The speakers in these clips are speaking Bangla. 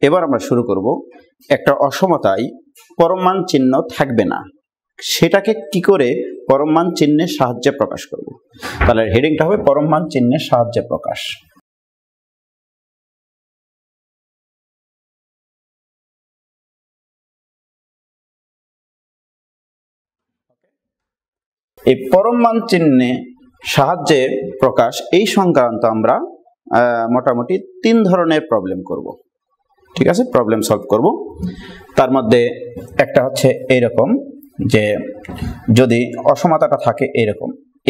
এবার আমরা শুরু করব। একটা অসমতায় পরমান চিহ্ন থাকবে না। সেটাকে কি করে পরমান চিহ্নের সাহায্যে প্রকাশ করব? তাহলে হেডিংটা হবে পরমান চিহ্নের সাহায্যে প্রকাশ। এই পরমান চিহ্নে সাহায্যে প্রকাশ, এই সংক্রান্ত আমরা মোটামুটি তিন ধরনের প্রবলেম করব। ঠিক আছে? প্রবলেম সলভ করব। তার মধ্যে একটা হচ্ছে এইরকম যে, যদি অসমতাটা থাকে এরকম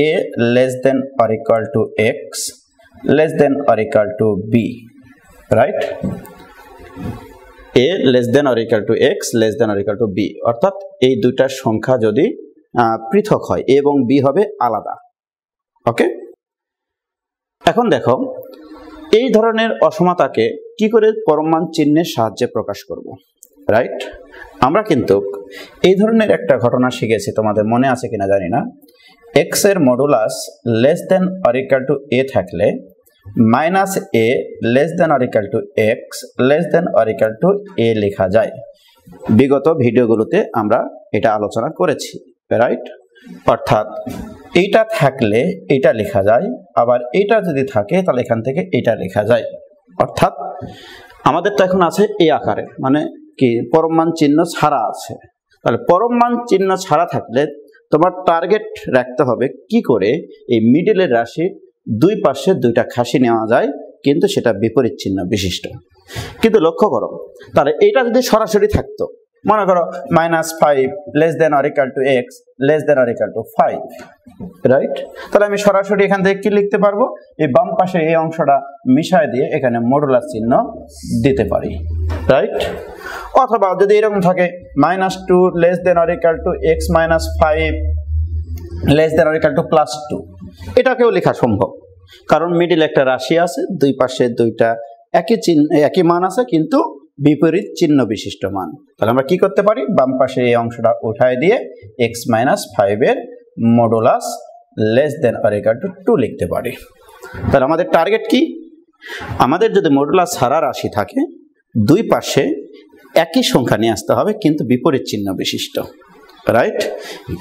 a less than or to x less than or to b right a less than or equal to x less than or equal to b অর্থাৎ এই দুইটার সংখ্যা যদি পৃথক হয় এবং বি হবে আলাদা। ওকে এখন দেখো, এই ধরনের অসমতাকে কি করে পরমাণ চিহ্নের সাহায্যে প্রকাশ করব? রাইট আমরা কিন্তু এই ধরনের একটা ঘটনা শিখেছি, তোমাদের মনে আছে কিনা জানি না। এক্সের modulus less than or equal to a থাকলে minus a less than or equal to x less than or equal to a লেখা যায়। বিগত ভিডিওগুলোতে আমরা এটা আলোচনা করেছি। রাইট অর্থাৎ এইটা থাকলে এটা লেখা যায়, আবার এইটা যদি থাকে তাহলে এখান থেকে এটা লেখা যায়। অর্থাৎ আমাদের তো এখন আছে এই আকারে মানে কি পরমান চিহ্ন ছাড়া আছে। তাহলে পরমান চিহ্ন ছাড়া থাকলে তোমার টার্গেট রাখতে হবে কি করে? এই মিডিলের রাশি দুই পাশে দুইটা খাসি নেওয়া যায়, কিন্তু সেটা বিপরীত চিহ্ন বিশিষ্ট। কিন্তু লক্ষ্য করো, তাহলে এইটা যদি সরাসরি থাকতো মনে করো minus five less than or equal to x less than or equal to five right তাহলে আমি সরাসরি এখান থেকে কি লিখতে পারব? এই বাম পাশে এই অংশটা মিশায় দিয়ে এখানে মডুলার চিহ্ন দিতে পারি রাইট অথবা যদি এরকম থাকে minus two less than or equal to x minus five less than or equal to plus two এটাকেও লেখা সম্ভব। কারণ মিডিল একটা রাশি আছে, দুই পাশে দুইটা, একই চিহ্ন, একই মান আছে, কিন্তু বিপরীত চিহ্ন বিশিষ্ট মান তাহলে আমরা কি করতে পারি? বাম পাশে এই অংশটা উঠায় দিয়ে এক্স মাইনাস ফাইভের modulus less than or equal to two লিখতে পারি। তাহলে আমাদের টার্গেট কি? আমাদের যদি মডুলাস ছাড়া রাশি থাকে, দুই পাশে একই সংখ্যা নিয়ে আসতে হবে, কিন্তু বিপরীত চিহ্ন বিশিষ্ট। রাইট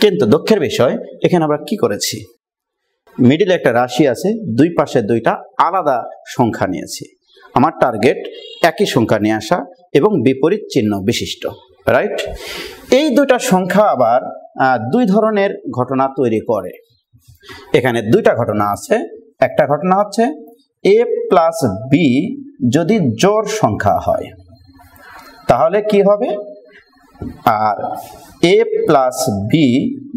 কিন্তু দুঃখের বিষয়, এখানে আমরা কি করেছি? মিডিল একটা রাশি আছে, দুই পাশে দুইটা আলাদা সংখ্যা নিয়েছি। আমার টার্গেট একই সংখ্যা নিয়ে আসা এবং বিপরীত চিহ্ন বিশিষ্ট রাইট এই দুইটা সংখ্যা আবার দুই ধরনের ঘটনা তৈরি করে। এখানে দুইটা ঘটনা আছে। একটা ঘটনা হচ্ছে এ প্লাস বি যদি জোর সংখ্যা হয়, তাহলে কি হবে? আর এ প্লাস বি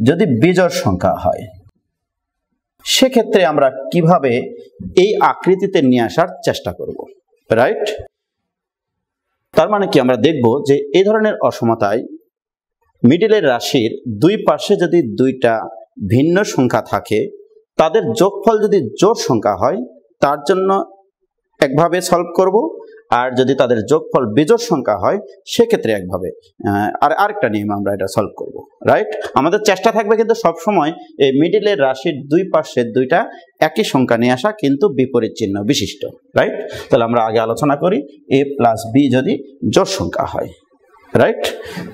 যদি বিজোড় সংখ্যা হয়, সেক্ষেত্রে আমরা কীভাবে এই আকৃতিতে নিয়ে আসার চেষ্টা করব? রাইট তার মানে কি আমরা দেখব যে এই ধরনের অসমতায় মিডিলের রাশির দুই পাশে যদি দুইটা ভিন্ন সংখ্যা থাকে, তাদের যোগফল যদি জোড় সংখ্যা হয়, তার জন্য একভাবে সলভ করব। আর যদি তাদের যোগফল বিজোড় সংখ্যা হয়, সেক্ষেত্রে একভাবে আর আরেকটা নিয়ম আমরা এটা সলভ করব। রাইট আমাদের চেষ্টা থাকবে কিন্তু সব সময় এই মিডিলের রাশির দুই পাশের দুইটা একই সংখ্যা নিয়ে আসা কিন্তু বিপরীত চিহ্ন বিশিষ্ট। রাইট তাহলে আমরা আগে আলোচনা করি এ প্লাস বি যদি জোড় সংখ্যা হয়। রাইট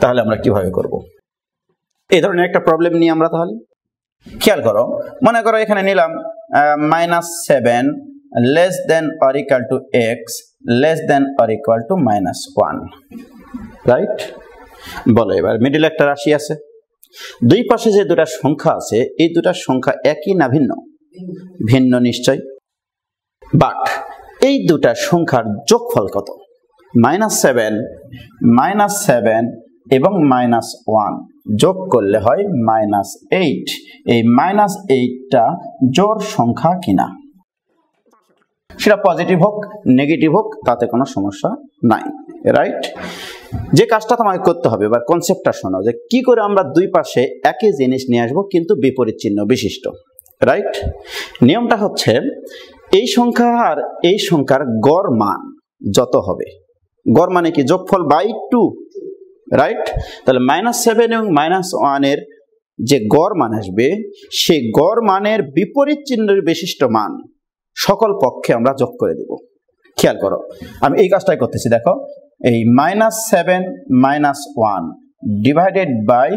তাহলে আমরা কীভাবে করব? এই ধরনের একটা প্রবলেম নিয়ে আমরা তাহলে খেয়াল করো। মনে করো এখানে নিলাম minus seven less than or equal to x less than or equal to minus one right বলো এবার মিডিল একটা রাশি আছে। দুই পাশে যে দুটা সংখ্যা আছে, এই দুটা সংখ্যা একই না ভিন্ন? ভিন্ন নিশ্চয়। বাট এই দুটা সংখ্যার যোগফল কত? মাইনাস সেভেন মাইনাস সেভেন এবং মাইনাস ওয়ান। যোগ করলে হয় মাইনাস এইট। এই মাইনাস এইটটা জোর সংখ্যা কিনা? সেটা পজিটিভ হোক, নেগেটিভ হোক, তাতে কোনো সমস্যা নাই। রাইট? যে কাজটা তোমাকে করতে হবে, এবার কনসেপ্টটা শোনো, যে কি করে আমরা দুই পাশে একই জিনিস নিয়ে আসব, কিন্তু বিপরীত চিহ্ন বিশিষ্ট রাইট নিয়মটা হচ্ছে, এই সংখ্যা আর এই সংখ্যার গড় মান যত হবে, গড় মানে কি? যোগফল বাই টু রাইট তাহলে মাইনাস সেভেন এবং মাইনাস ওয়ানের যে গড় মান আসবে, সেই গড় মানের বিপরীত চিহ্নের বিশিষ্ট মান সকল পক্ষে আমরা যোগ করে দেব। খেয়াল করো, আমি এই কাজটাই করতেছি, দেখো এই minus seven minus one divided by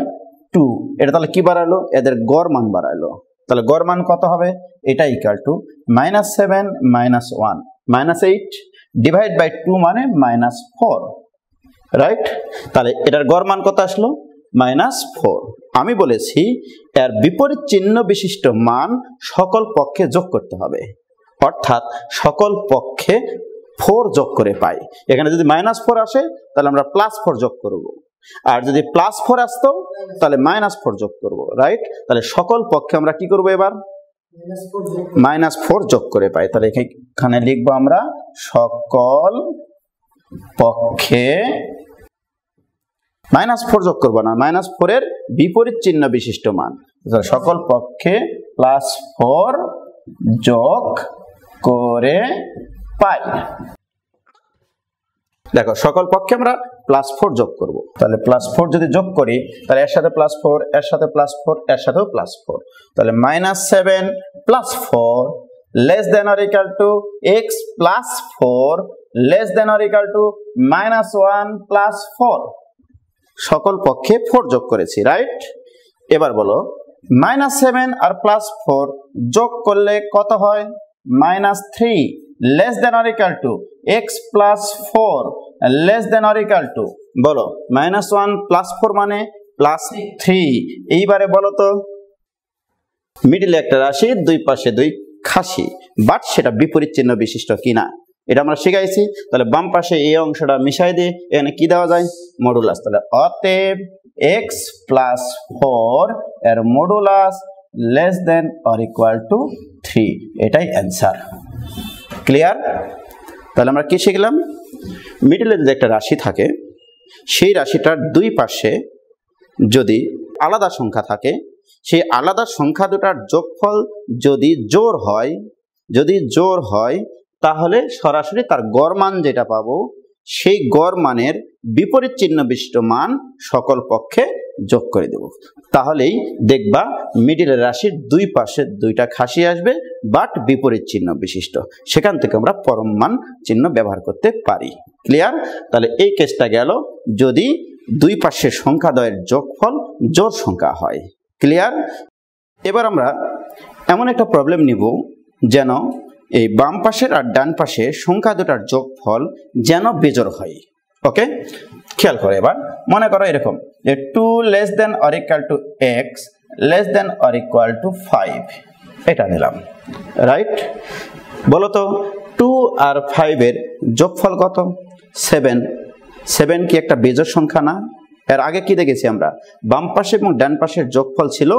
two এটা তাহলে কি বাড়ালো? এদের গড় মান বাড়াইলো তাহলে গড় মান কত হবে? এটা equal to minus seven minus one minus eight divide by two মানে মাইনাস ফোর রাইট তাহলে এটার গড় মান কত আসলো? মাইনাস ফোর আমি বলেছি, এর বিপরীত চিহ্ন বিশিষ্ট মান সকল পক্ষে যোগ করতে হবে। অর্থাৎ সকল পক্ষে ফোর যোগ করে পাই। এখানে যদি মাইনাস ফোর আসে, তাহলে আমরা প্লাস ফোর যোগ করব। আর যদি প্লাস ফোর আসতো, তাহলে মাইনাস ফোর যোগ করব রাইট তাহলে সকল পক্ষে আমরা কি করব এবার? মাইনাস ফোর যোগ করে পাই। তাহলে এখানে লিখব আমরা, সকল পক্ষে মাইনাস ফোর যোগ করব না। মাইনাস ফোরের বিপরীত চিহ্ন বিশিষ্ট মান। সকল পক্ষে প্লাস ফোর যোগ করে পাই দেখো, সকল পক্ষে আমরা প্লাস ফোর যোগ করব। তাহলে প্লাস ফোর যদি যোগ করি, তাহলে এর সাথে প্লাস ফোর এর সাথে প্লাস ফোর এর সাথেও প্লাস ফোর তাহলে minus seven plus four less than or equal to x plus four less than or equal to minus one plus four সকল পক্ষে ফোর যোগ করেছি রাইট এবার বলো মাইনাস সেভেন আর প্লাস ফোর যোগ করলে কত হয়? Minus three less than or equal to x plus four less than or equal to বলো মাইনাস ওয়ান প্লাস ফোর মানে প্লাস থ্রি এইবারে বলো তো মিডিলে একটা রাশি, দুই পাশে দুই খাসি বাট সেটা বিপরীত চিহ্ন বিশিষ্ট কিনা। এটা আমরা শিখাইছি, তাহলে বাম পাশে এই অংশটা মিশাই দিয়ে এখানে কি দেওয়া যায়? মডুলাস তাহলে অতএব এক্স প্লাস ফোর এর modulus less than or equal to three এটাই অ্যান্সার ক্লিয়ার তাহলে আমরা কি শিখলাম? মিডিলে যদি একটা রাশি থাকে, সেই রাশিটার দুই পাশে যদি আলাদা সংখ্যা থাকে, সেই আলাদা সংখ্যা দুটার যোগফল যদি জোর হয়, যদি জোর হয়, তাহলে সরাসরি তার গড় মান যেটা পাবো সেই গড় মানের বিপরীত চিহ্ন বিশিষ্ট মান সকল পক্ষে যোগ করে দেব। তাহলেই দেখবা মিডিলের রাশির দুই পাশে দুইটা খাসি আসবে বাট বিপরীত চিহ্ন বিশিষ্ট। সেখান থেকে আমরা পরম মান চিহ্ন ব্যবহার করতে পারি। ক্লিয়ার তাহলে এই কেসটা গেল, যদি দুই পাশের সংখ্যা দয়ের যোগফল জোর সংখ্যা হয়। ক্লিয়ার এবার আমরা এমন একটা প্রবলেম নিব যেন এই বাম পাশের আর ডান পাশে সংখ্যা দুটার যোগফল যেন বেজর হয়। ওকে খেয়াল করো এবার। মনে করো এরকম, যে two less than or equal to x less than or equal to five এটা নিলাম। রাইট বলো তো টু আর ফাইভের যোগফল কত? সেভেন সেভেন কি একটা বেজর সংখ্যা না? এর আগে কি দেখেছি আমরা? বাম পাশে এবং ডান পাশের যোগফল ছিল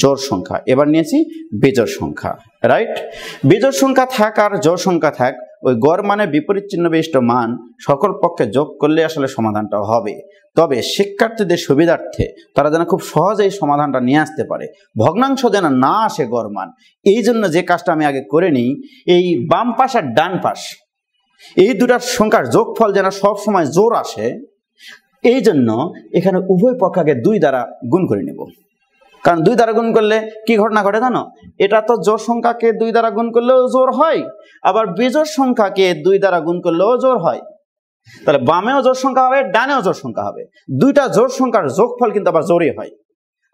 জোর সংখ্যা। এবার নিয়েছি বেজোর সংখ্যা রাইট বেজোর সংখ্যা থাক আর জোর সংখ্যা থাক, ওই গড় মানে বিপরীত চিহ্ন বিশিষ্ট মান সকল পক্ষে যোগ করলে আসলে সমাধানটা হবে। তবে শিক্ষার্থীদের সুবিধার্থে তারা যেন খুব সহজেই সমাধানটা নিয়ে আসতে পারে। ভগ্নাংশ যেন না আসে গড় মান। এই জন্য যে কাজটা আমি আগে করে নিই, এই বাম পাশ আর ডান পাশ, এই দুটার সংখ্যার যোগফল যেন সব সময় জোর আসে এই জন্য এখানে উভয় পক্ষকে দুই দ্বারা গুণ করে নেব। কারণ দুই দ্বারা গুণ করলে কি ঘটনা ঘটে জানো? এটা তো জোর সংখ্যাকে দুই দ্বারা গুণ করলেও জোর হয়, আবার বেজোর সংখ্যাকে দুই দ্বারা গুণ করলেও জোর হয়। তাহলে বামেও জোর সংখ্যা হবে, ডানেও জোর সংখ্যা হবে। দুইটা জোর সংখ্যার যোগফল কিন্তু আবার জোরই হয়।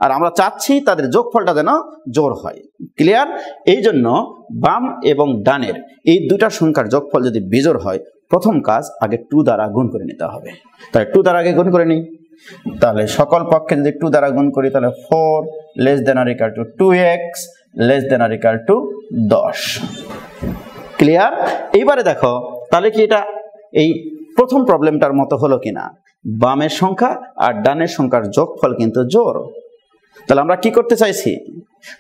আর আমরা চাচ্ছি তাদের যোগফলটা যেন জোর হয়। ক্লিয়ার এই জন্য বাম এবং ডানের এই দুটা সংখ্যার যোগফল যদি বিজোর হয় প্রথম কাজ আগে টু দ্বারা গুণ করে নিতে হবে। তাহলে টু দ্বারা আগে গুণ করে নিই। তাহলে সকল পক্ষে যদি টু দ্বারা গুণ করি, তাহলে four less than or equal to two x less than or equal to দশ। ক্লিয়ার? এইবারে দেখো, তাহলে কি এটা এই প্রথম প্রবলেমটার মতো হলো কিনা? বামের সংখ্যা আর ডানের সংখ্যার যোগফল কিন্তু জোর। তাহলে আমরা কি করতে চাইছি?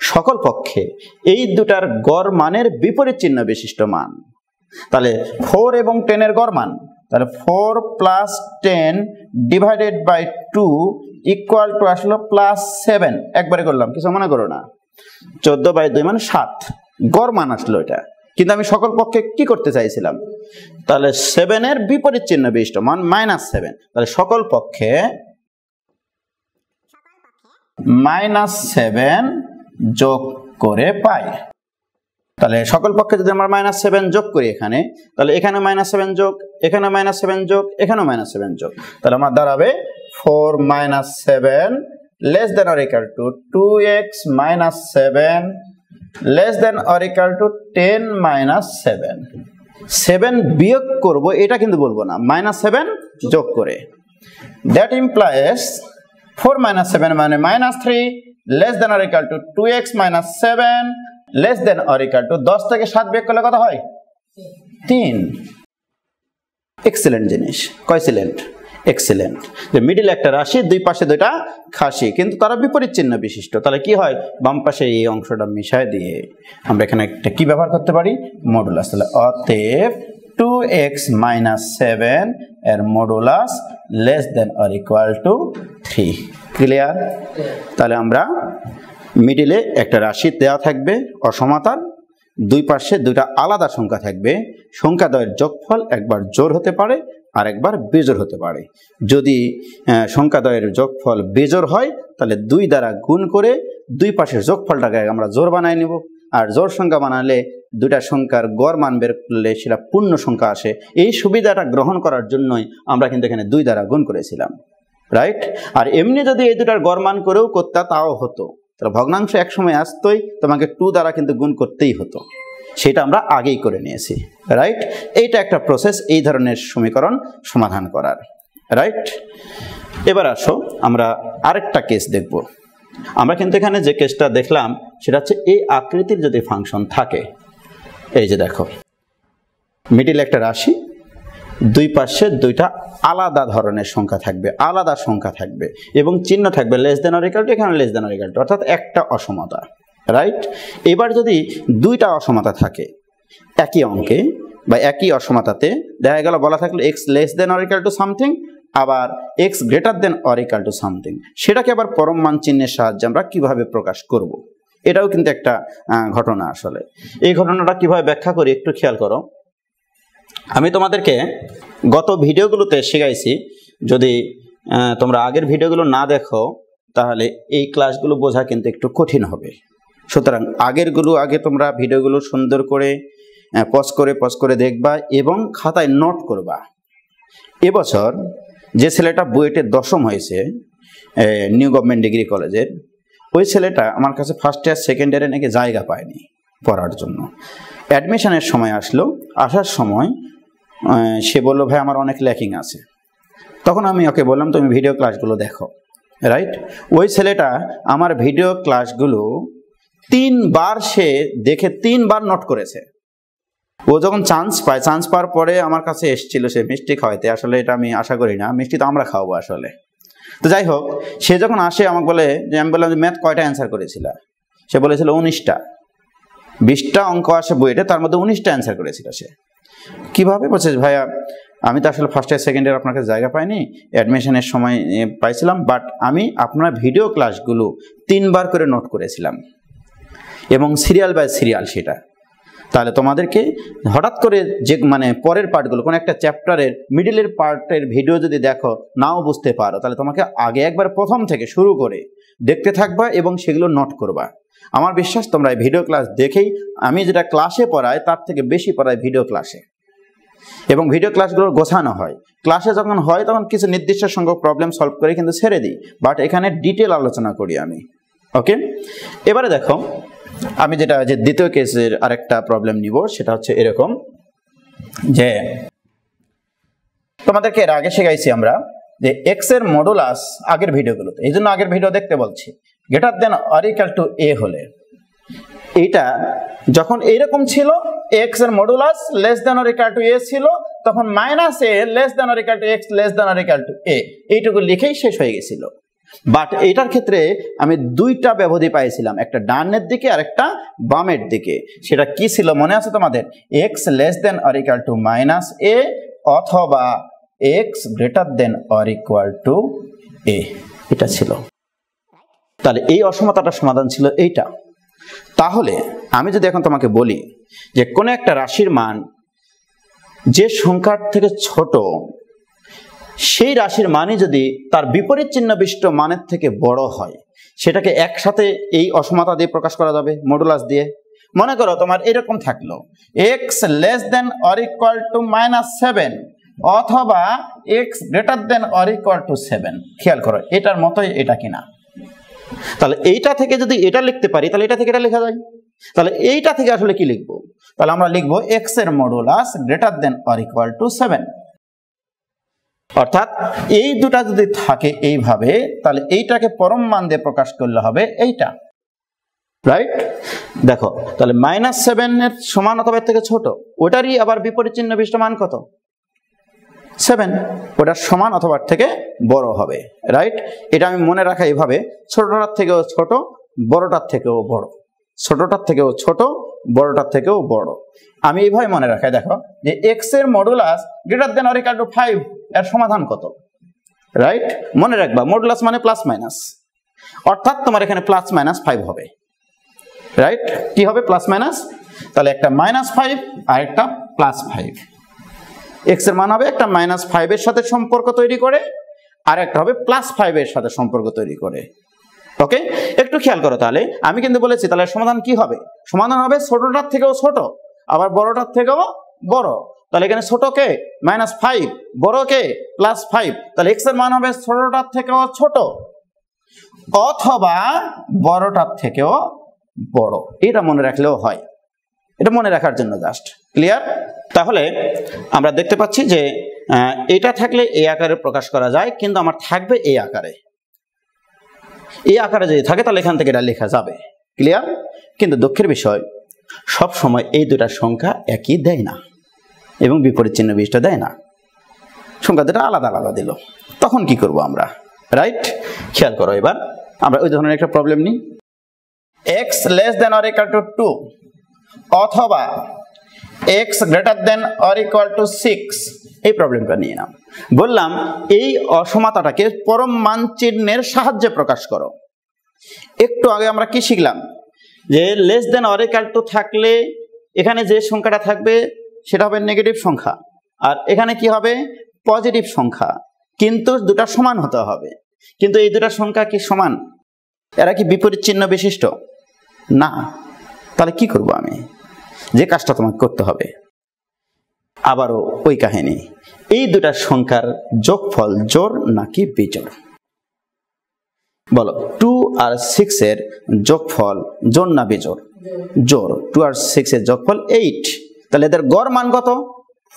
সকল পক্ষে এই দুটার গড় মানের বিপরীত চিহ্ন বিশিষ্ট মান। তাহলে ফোর এবং টেনের গড় মান তাহলে four plus ten divided by two equal to আসলো প্লাস সেভেন একবারে করলাম, কিছু মনে করো না। চোদ্দ বাই দুই মানে সাত। গড় মান আসলো এটা। কিন্তু আমি সকল পক্ষে কি করতে চাইছিলাম? তাহলে সেভেনের বিপরীত চিহ্ন বিশিষ্ট, মান মাইনাস সেভেন তাহলে সকল পক্ষে মাইনাস সেভেন যোগ করে পাই। তাহলে সকল পক্ষে যদি আমরা মাইনাস সেভেন যোগ করি এখানে, তাহলে এখানে মাইনাস সেভেন যোগ, এখানে মাইনাস সেভেন যোগ, এখানেও মাইনাস সেভেন যোগ। তাহলে আমার দাঁড়াবে four minus seven less than or equal to two x minus seven less than or equal to ten minus seven seven বিয়োগ করব, এটা কিন্তু বলব না মাইনাস সেভেন যোগ করে। That implies four minus seven মানে minus three less than or equal to two x minus seven less than or equal to দশ থেকে সাত বিয়োগ করলে কত হয়? তিন। এক্সেলেন্ট জিনিস। কয়সিলেন্ট এক্সেলেন্ট যে মিডিল একটা রাশি দুই পাশে দুইটা খাসি। কিন্তু তারা বিপরীত চিহ্ন বিশিষ্ট। তাহলে কি হয়? বাম পাশে এই অংশটা মিশায় দিয়ে আমরা এখানে একটা কি ব্যবহার করতে পারি? মডুলাস তাহলে অতএব টু এক্স মাইনাস সেভেন এর modulus less than or equal to three clear তাহলে আমরা মিডিলে একটা রাশি দেওয়া থাকবে অসমতার দুই পাশে দুইটা আলাদা সংখ্যা থাকবে। সংখ্যা দ্বয়ের যোগফল একবার জোর হতে পারে আর একবার বেজোর হতে পারে। যদি সংখ্যা দ্বয়ের যোগফল বেজোর হয়, তাহলে দুই দ্বারা গুণ করে দুই পাশের যোগফলটাকে আমরা জোর বানায় নিব। আর জোর সংখ্যা বানালে দুইটা সংখ্যার গড় মান বের করলে সেটা পূর্ণ সংখ্যা আসে। এই সুবিধাটা গ্রহণ করার জন্যই আমরা কিন্তু এখানে দুই দ্বারা গুণ করেছিলাম। রাইট? আর এমনি যদি এই দুটার গড় মান করেও করতে, তাও হতো। তাহলে ভগ্নাংশ একসময় আসতোই, তোমাকে টু দ্বারা কিন্তু গুণ করতেই হতো। সেটা আমরা আগেই করে নিয়েছি রাইট এইটা একটা প্রসেস এই ধরনের সমীকরণ সমাধান করার রাইট এবার আসো, আমরা আরেকটা কেস দেখব। আমরা কিন্তু এখানে যে কেসটা দেখলাম, সেটা হচ্ছে এই আকৃতির যদি ফাংশন থাকে, এই যে দেখো মিডিল একটা রাশি দুই পাশে দুইটা আলাদা ধরনের সংখ্যা থাকবে, আলাদা সংখ্যা থাকবে এবং চিহ্ন থাকবে less than or equal to এখানে less than or equal to অর্থাৎ একটা অসমতা রাইট এবার যদি দুইটা অসমতা থাকে, একই অঙ্কে বা একই অসমতাতে, দেখা গেল বলা থাকল x less than or equal to something আবার x greater than or equal to something সেটাকে আবার পরম মান চিহ্নের সাহায্যে আমরা কীভাবে প্রকাশ করব। এটাও কিন্তু একটা ঘটনা আসলে। এই ঘটনাটা কীভাবে ব্যাখ্যা করি একটু খেয়াল করো। আমি তোমাদেরকে গত ভিডিওগুলোতে শেখাইছি, যদি তোমরা আগের ভিডিওগুলো না দেখো, তাহলে এই ক্লাসগুলো বোঝা কিন্তু একটু কঠিন হবে। সুতরাং আগেরগুলো আগে তোমরা ভিডিওগুলো সুন্দর করে পজ করে পজ করে দেখবা এবং খাতায় নোট করবা। এবছর যে ছেলেটা বুয়েটে দশম হয়েছে নিউ গভর্নমেন্ট ডিগ্রি কলেজের, ওই ছেলেটা আমার কাছে ফার্স্ট ইয়ার সেকেন্ড ইয়ারে নাকি জায়গা পায়নি পড়ার জন্য। অ্যাডমিশনের সময় আসলো, আসার সময় সে বলল, ভাই, আমার অনেক ল্যাকিং আছে। তখন আমি ওকে বললাম, তুমি ভিডিও ক্লাসগুলো দেখো। রাইট ওই ছেলেটা আমার ভিডিও ক্লাসগুলো তিনবার সে দেখে তিনবার নোট করেছে। ও যখন চান্স পায় চান্স পাওয়ার পরে আমার কাছে এসেছিল সে মিষ্টি খাওয়াইতে। আসলে এটা আমি আশা করি না, মিষ্টি তো আমরা খাওয়াবো আসলে। তো যাই হোক, সে যখন আসে, আমাকে বলে, যে আমি বললাম যে, ম্যাথ কয়টা অ্যান্সার করেছিল? সে বলেছিল, উনিশটা। বিশটা অঙ্ক আসে বইটা তার মধ্যে উনিশটা অ্যান্সার করেছিল সে। কীভাবে? বলছে, ভাইয়া, আমি তো আসলে ফার্স্ট ইয়ার সেকেন্ড ইয়ার আপনার কাছে জায়গা পাইনি অ্যাডমিশনের সময় পাইছিলাম বাট আমি আপনার ভিডিও ক্লাসগুলো তিনবার করে নোট করেছিলাম। এবং সিরিয়াল বাই সিরিয়াল সেটা। তাহলে তোমাদেরকে হঠাৎ করে যে মানে পরের পার্টগুলো কোনো একটা চ্যাপ্টারের মিডিলের পার্টের ভিডিও যদি দেখো, নাও বুঝতে পারো, তাহলে তোমাকে আগে একবার প্রথম থেকে শুরু করে দেখতে থাকবা এবং সেগুলো নোট করবা। আমার বিশ্বাস, তোমরা এই ভিডিও ক্লাস দেখেই, আমি যেটা ক্লাসে পড়াই, তার থেকে বেশি পড়াই ভিডিও ক্লাসে এবং ভিডিও ক্লাসগুলো গোছানো হয়। ক্লাসে যখন হয়, তখন কিছু নির্দিষ্ট সংখ্যক প্রবলেম সলভ করে কিন্তু ছেড়ে দিই। বাট এখানে ডিটেল আলোচনা করি আমি। ওকে এবারে দেখো, আমি যেটা, যে দ্বিতীয় কেসের আরেকটা প্রবলেম নিব, সেটা হচ্ছে এরকম যে, তোমাদেরকে এর আগে শেখাইছি আমরা যে এক্সের মডুলাস আগের ভিডিওগুলোতে এই জন্য আগের ভিডিও দেখতে বলছি। Greater than or equal to a হলে। এইটা যখন এইরকম ছিল এক্সের modulus less than or equal to a ছিল, তখন minus a less than or equal to x less than or equal to a এইটুকু লিখেই শেষ হয়ে গেছিল। বাট এইটার ক্ষেত্রে আমি দুইটা ব্যবধি পাইছিলাম, একটা ডানের দিকে আর একটা বামের দিকে। সেটা কি ছিল মনে আছে তোমাদের? X less than or equal to minus a অথবা x greater than or equal to a এটা ছিল। তাহলে এই অসমতাটার সমাধান ছিল এইটা। তাহলে আমি যদি এখন তোমাকে বলি যে কোনো একটা রাশির মান যে সংখ্যার থেকে ছোট, সেই রাশির মানই যদি তার বিপরীত চিহ্ন বিশিষ্ট মানের থেকে বড় হয়, সেটাকে একসাথে এই অসমতা দিয়ে প্রকাশ করা যাবে মডুলাস দিয়ে। মনে করো তোমার এরকম থাকল x less than or equal to minus seven অথবা x greater than or equal to seven খেয়াল করো, এটার মতোই এটা কিনা। তাহলে এইটা থেকে যদি এটা লিখতে পারি, তাহলে এটা থেকে এটা লেখা যায়। তাহলে এইটা থেকে আসলে কি লিখব? তাহলে আমরা লিখব এক্সের modulus greater than or equal to seven অর্থাৎ এই দুটা যদি থাকে এইভাবে, তাহলে এইটাকে পরম মান দিয়ে প্রকাশ করলে হবে এইটা। রাইট দেখো, তাহলে মাইনাস সেভেন এর সমান অথবা থেকে ছোট, ওটারই আবার বিপরীত চিহ্ন বিশিষ্ট মান কত? সেভেন, ওটার সমান অথবা থেকে বড় হবে রাইট এটা আমি মনে রাখা এইভাবে, ছোটটার থেকেও ছোট, বড়টার থেকেও বড়। ছোটটার থেকেও ছোট, বড়টার থেকেও বড়। আমি এইভাবে মনে রাখাই, দেখো, যে এক্সের modulus greater than or to five এর সমাধান কত? রাইট মনে রাখবা মডুলাস মানে প্লাস মাইনাস অর্থাৎ তোমার এখানে প্লাস মাইনাস ফাইভ হবে। রাইট কি হবে? প্লাস মাইনাস তাহলে একটা মাইনাস ফাইভ আর একটা প্লাস ফাইভ এক্সের মান হবে একটা মাইনাস ফাইভের সাথে সম্পর্ক তৈরি করে, আর একটা হবে প্লাস ফাইভের সাথে সম্পর্ক তৈরি করে। ওকে একটু খেয়াল করো তাহলে। আমি কিন্তু বলেছি, তাহলে সমাধান কি হবে? সমাধান হবে ছোটটার থেকেও ছোট, আবার বড়টার থেকেও বড়। তাহলে এখানে ছোট কে? মাইনাস ফাইভ বড় কে? প্লাস ফাইভ তাহলে এক্সের মান হবে ছোটটার থেকেও ছোট, অথবা বড়টার থেকেও বড়। এটা মনে রাখলেও হয়। এটা মনে রাখার জন্য জাস্ট ক্লিয়ার তাহলে আমরা দেখতে পাচ্ছি যে এটা থাকলে এই আকারে প্রকাশ করা যায়, কিন্তু আমার থাকবে এই আকারে। এই আকারে যদি থাকে, তাহলে এখান থেকে এটা লেখা যাবে। ক্লিয়ার কিন্তু দুঃখের বিষয় সব সময় এই দুটা সংখ্যা একই দেয় না, এবং বিপরীত চিহ্ন বিশিষ্ট দেয় না। সংখ্যা দুটা আলাদা আলাদা দিল। তখন কি করব আমরা? রাইট খেয়াল করো এবার। আমরা ওই ধরনের একটা প্রবলেম নিই। X less than or equal to two অথবা x greater than or equal to six এই প্রবলেমটা নিয়ে নাও। বললাম, এই অসমতাটাকে পরম মান চিহ্নের সাহায্যে প্রকাশ করো। একটু আগে আমরা কি শিখলাম? যে less than or equal to থাকলে এখানে যে সংখ্যাটা থাকবে, সেটা হবে নেগেটিভ সংখ্যা। আর এখানে কি হবে? পজিটিভ সংখ্যা। কিন্তু দুটা সমান হতে হবে। কিন্তু এই দুটা সংখ্যা কি সমান? এরা কি বিপরীত চিহ্ন বিশিষ্ট? না। তাহলে কি করব আমি? যে কাজটা তোমাকে করতে হবে। আবারও ওই কাহিনী। এই দুটা সংখ্যার যোগফল জোর নাকি বিজোড়? বলো, টু আর সিক্স এর যোগফল জোর না বিজোড়? জোর। টু আর সিক্স এর যোগফল এইট তাহলে এদের গড় মান কত?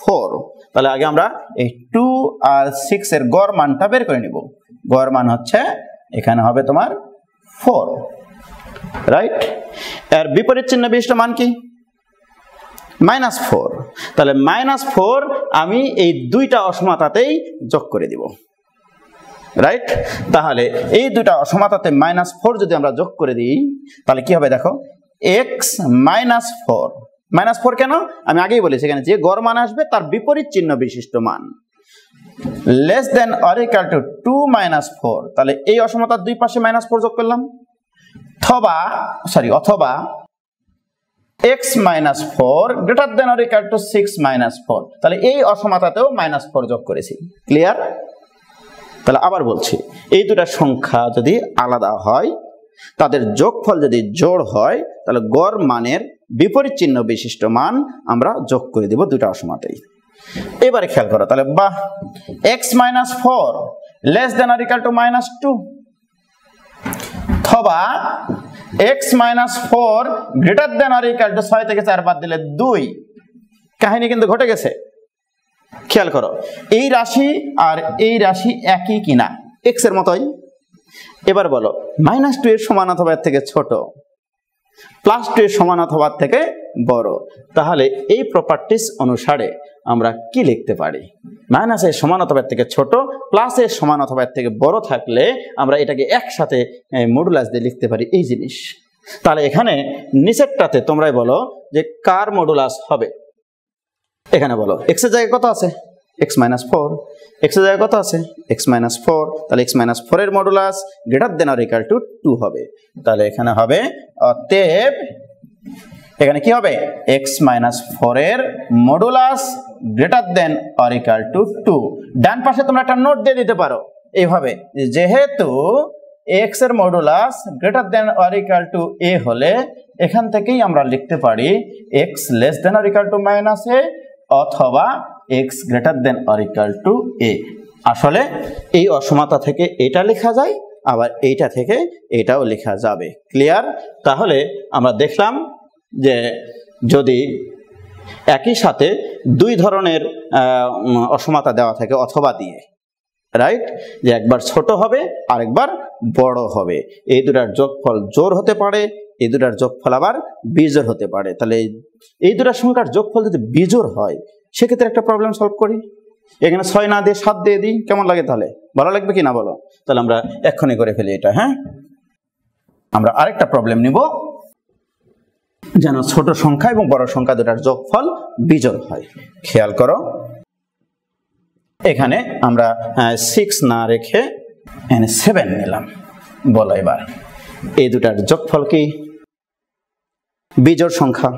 ফোর তাহলে আগে আমরা এই টু আর সিক্স এর গড় মানটা বের করে নিব। গড় মান হচ্ছে এখানে হবে তোমার ফোর রাইট এর বিপরীত চিহ্ন বিশিষ্ট মান কি? Minus four. তাহলে মাইনাস ফোর আমি এই দুইটা অসমতাতেই যোগ করে দিব। রাইট? তাহলে এই দুইটা অসমতাতে মাইনাস ফোর যদি আমরা যোগ করে দিই, তাহলে কি হবে দেখো? X minus four. Minus four কেন? আমি আগেই বলেছি, এখানে যে গড় মান আসবে তার বিপরীত চিহ্ন বিশিষ্ট মান। Less than or equal to two minus four তাহলে এই অসমতার দুই পাশে মাইনাস ফোর যোগ করলাম। অথবা সরি অথবা x minus four greater than or equal to six minus four তাহলে এই অসমতাতেও মাইনাস ফোর যোগ করেছি। ক্লিয়ার তাহলে আবার বলছি, এই দুটা সংখ্যা যদি আলাদা হয়, তাদের যোগফল যদি জোড় হয়, তাহলে গড় মানের বিপরীত চিহ্ন বিশিষ্ট মান আমরা যোগ করে দিব দুটা অসমাতেই এবারে খেয়াল করো, তাহলে বাহ x minus four less than or equal to minus two অথবা x minus four greater than or equal to ছয় থেকে চার বাদ দিলে দুই। কাহিনী কিন্তু ঘটে গেছে। খেয়াল করো, এই রাশি আর এই রাশি একই কিনা? এক্সের মতোই। এবার বলো মাইনাস টু এর সমান অথবা এর থেকে ছোট প্লাস টু এর সমান অথবা থেকে বড়। তাহলে এই প্রপার্টিস অনুসারে আমরা কি লিখতে পারি? মাইনাস এর সমান অথবা থেকে ছোট প্লাস এর সমান অথবা থেকে বড় থাকলে আমরা এটাকে একসাথে মডুলাস দিয়ে লিখতে পারি এই জিনিস। তাহলে এখানে নিচেরটাতে তোমরাই বলো যে কার মডুলাস হবে? এখানে বলো এক্সের জায়গায় কত আছে? এক্স মাইনাস ফোর এক্সের জায়গায় কত আছে? এক্স মাইনাস ফোর তাহলে এক্স মাইনাস ফোর এর modulus greater than or equal to two হবে। তাহলে এখানে হবে অতএব এখানে কি হবে? এক্স মাইনাস ফোর এর modulus greater than or equal to two ডান পাশে তোমরা একটা নোট দিয়ে দিতে পারো। এইভাবে, যেহেতু এক্সের modulus greater than or equal to a হলে এখান থেকেই আমরা লিখতে পারি x less than or equal to minus a অথবা x greater than or equal to a আসলে এই অসমতা থেকে এটা লেখা যায়, আবার এইটা থেকে এটাও লেখা যাবে। ক্লিয়ার তাহলে আমরা দেখলাম যে যদি একই সাথে দুই ধরনের অসমতা দেওয়া থাকে অথবা দিয়ে রাইট যে একবার ছোট হবে আর একবার বড় হবে। এই দুটার যোগফল জোর হতে পারে, এই দুটার যোগফল আবার বিজোর হতে পারে। তাহলে এই- দুটার সংখ্যার যোগফল যদি বিজোর হয়, সেক্ষেত্রে একটা প্রবলেম সলভ করি। এখানে ছয় না দিয়ে সাত দিয়ে দিই, কেমন লাগে তাহলে? ভালো লাগবে কি না বলো? তাহলে আমরা এক্ষুনি করে ফেলি এটা হ্যাঁ? আমরা আরেকটা প্রবলেম নিব। যেন ছোট সংখ্যা এবং বড় সংখ্যা দুটার যোগফল বিজোড় হয়। খেয়াল করো। এখানে আমরা সিক্স না রেখে সেভেন নিলাম। বলো এবার, এই দুটার যোগফল কি? বিজোড় সংখ্যা।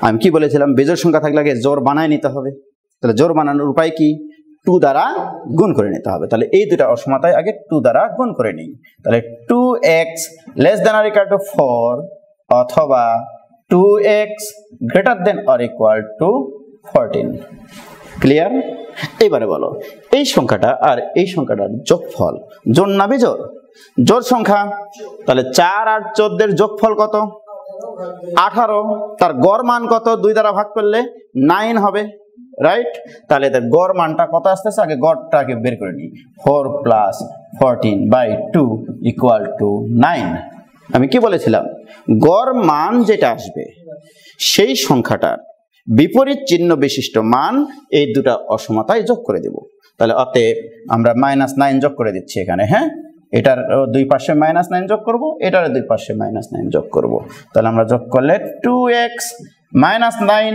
আমি কি বলেছিলাম? বিজোড় সংখ্যা থাকলে আগে জোর বানায় নিতে হবে। তাহলে জোর বানানোর উপায় কি? টু দ্বারা গুণ করে নিতে হবে। তাহলে এই দুটা অসমতায় আগে টু দ্বারা গুণ করে নিই। তাহলে two x less than or equal to four অথবা two x greater than or equal to fourteen clear এবারে বলো, এই সংখ্যাটা আর এই সংখ্যাটার যোগফল, জোর না বিজোর? জোর সংখ্যা। তাহলে চার আর চোদ্দের যোগফল কত? আঠারো। তার গড় মান কত? দুই দ্বারা ভাগ করলে নাইন হবে রাইট তাহলে এদের গড় মানটা কত আসতেছে? আগে গড়টাকে বের করে নিই। Four plus fourteen by two equal to nine আমি কি বলেছিলাম? গড় মান যেটা আসবে, সেই সংখ্যাটার বিপরীত চিহ্ন বিশিষ্ট মান এই দুটা অসমতায় যোগ করে দেব। তাহলে অতএব আমরা মাইনাস নাইন যোগ করে দিচ্ছি এখানে হ্যাঁ? এটার দুই পাশে মাইনাস নাইন যোগ করব, এটার দুই পাশে মাইনাস নাইন যোগ করব। তাহলে আমরা যোগ করলে two x minus nine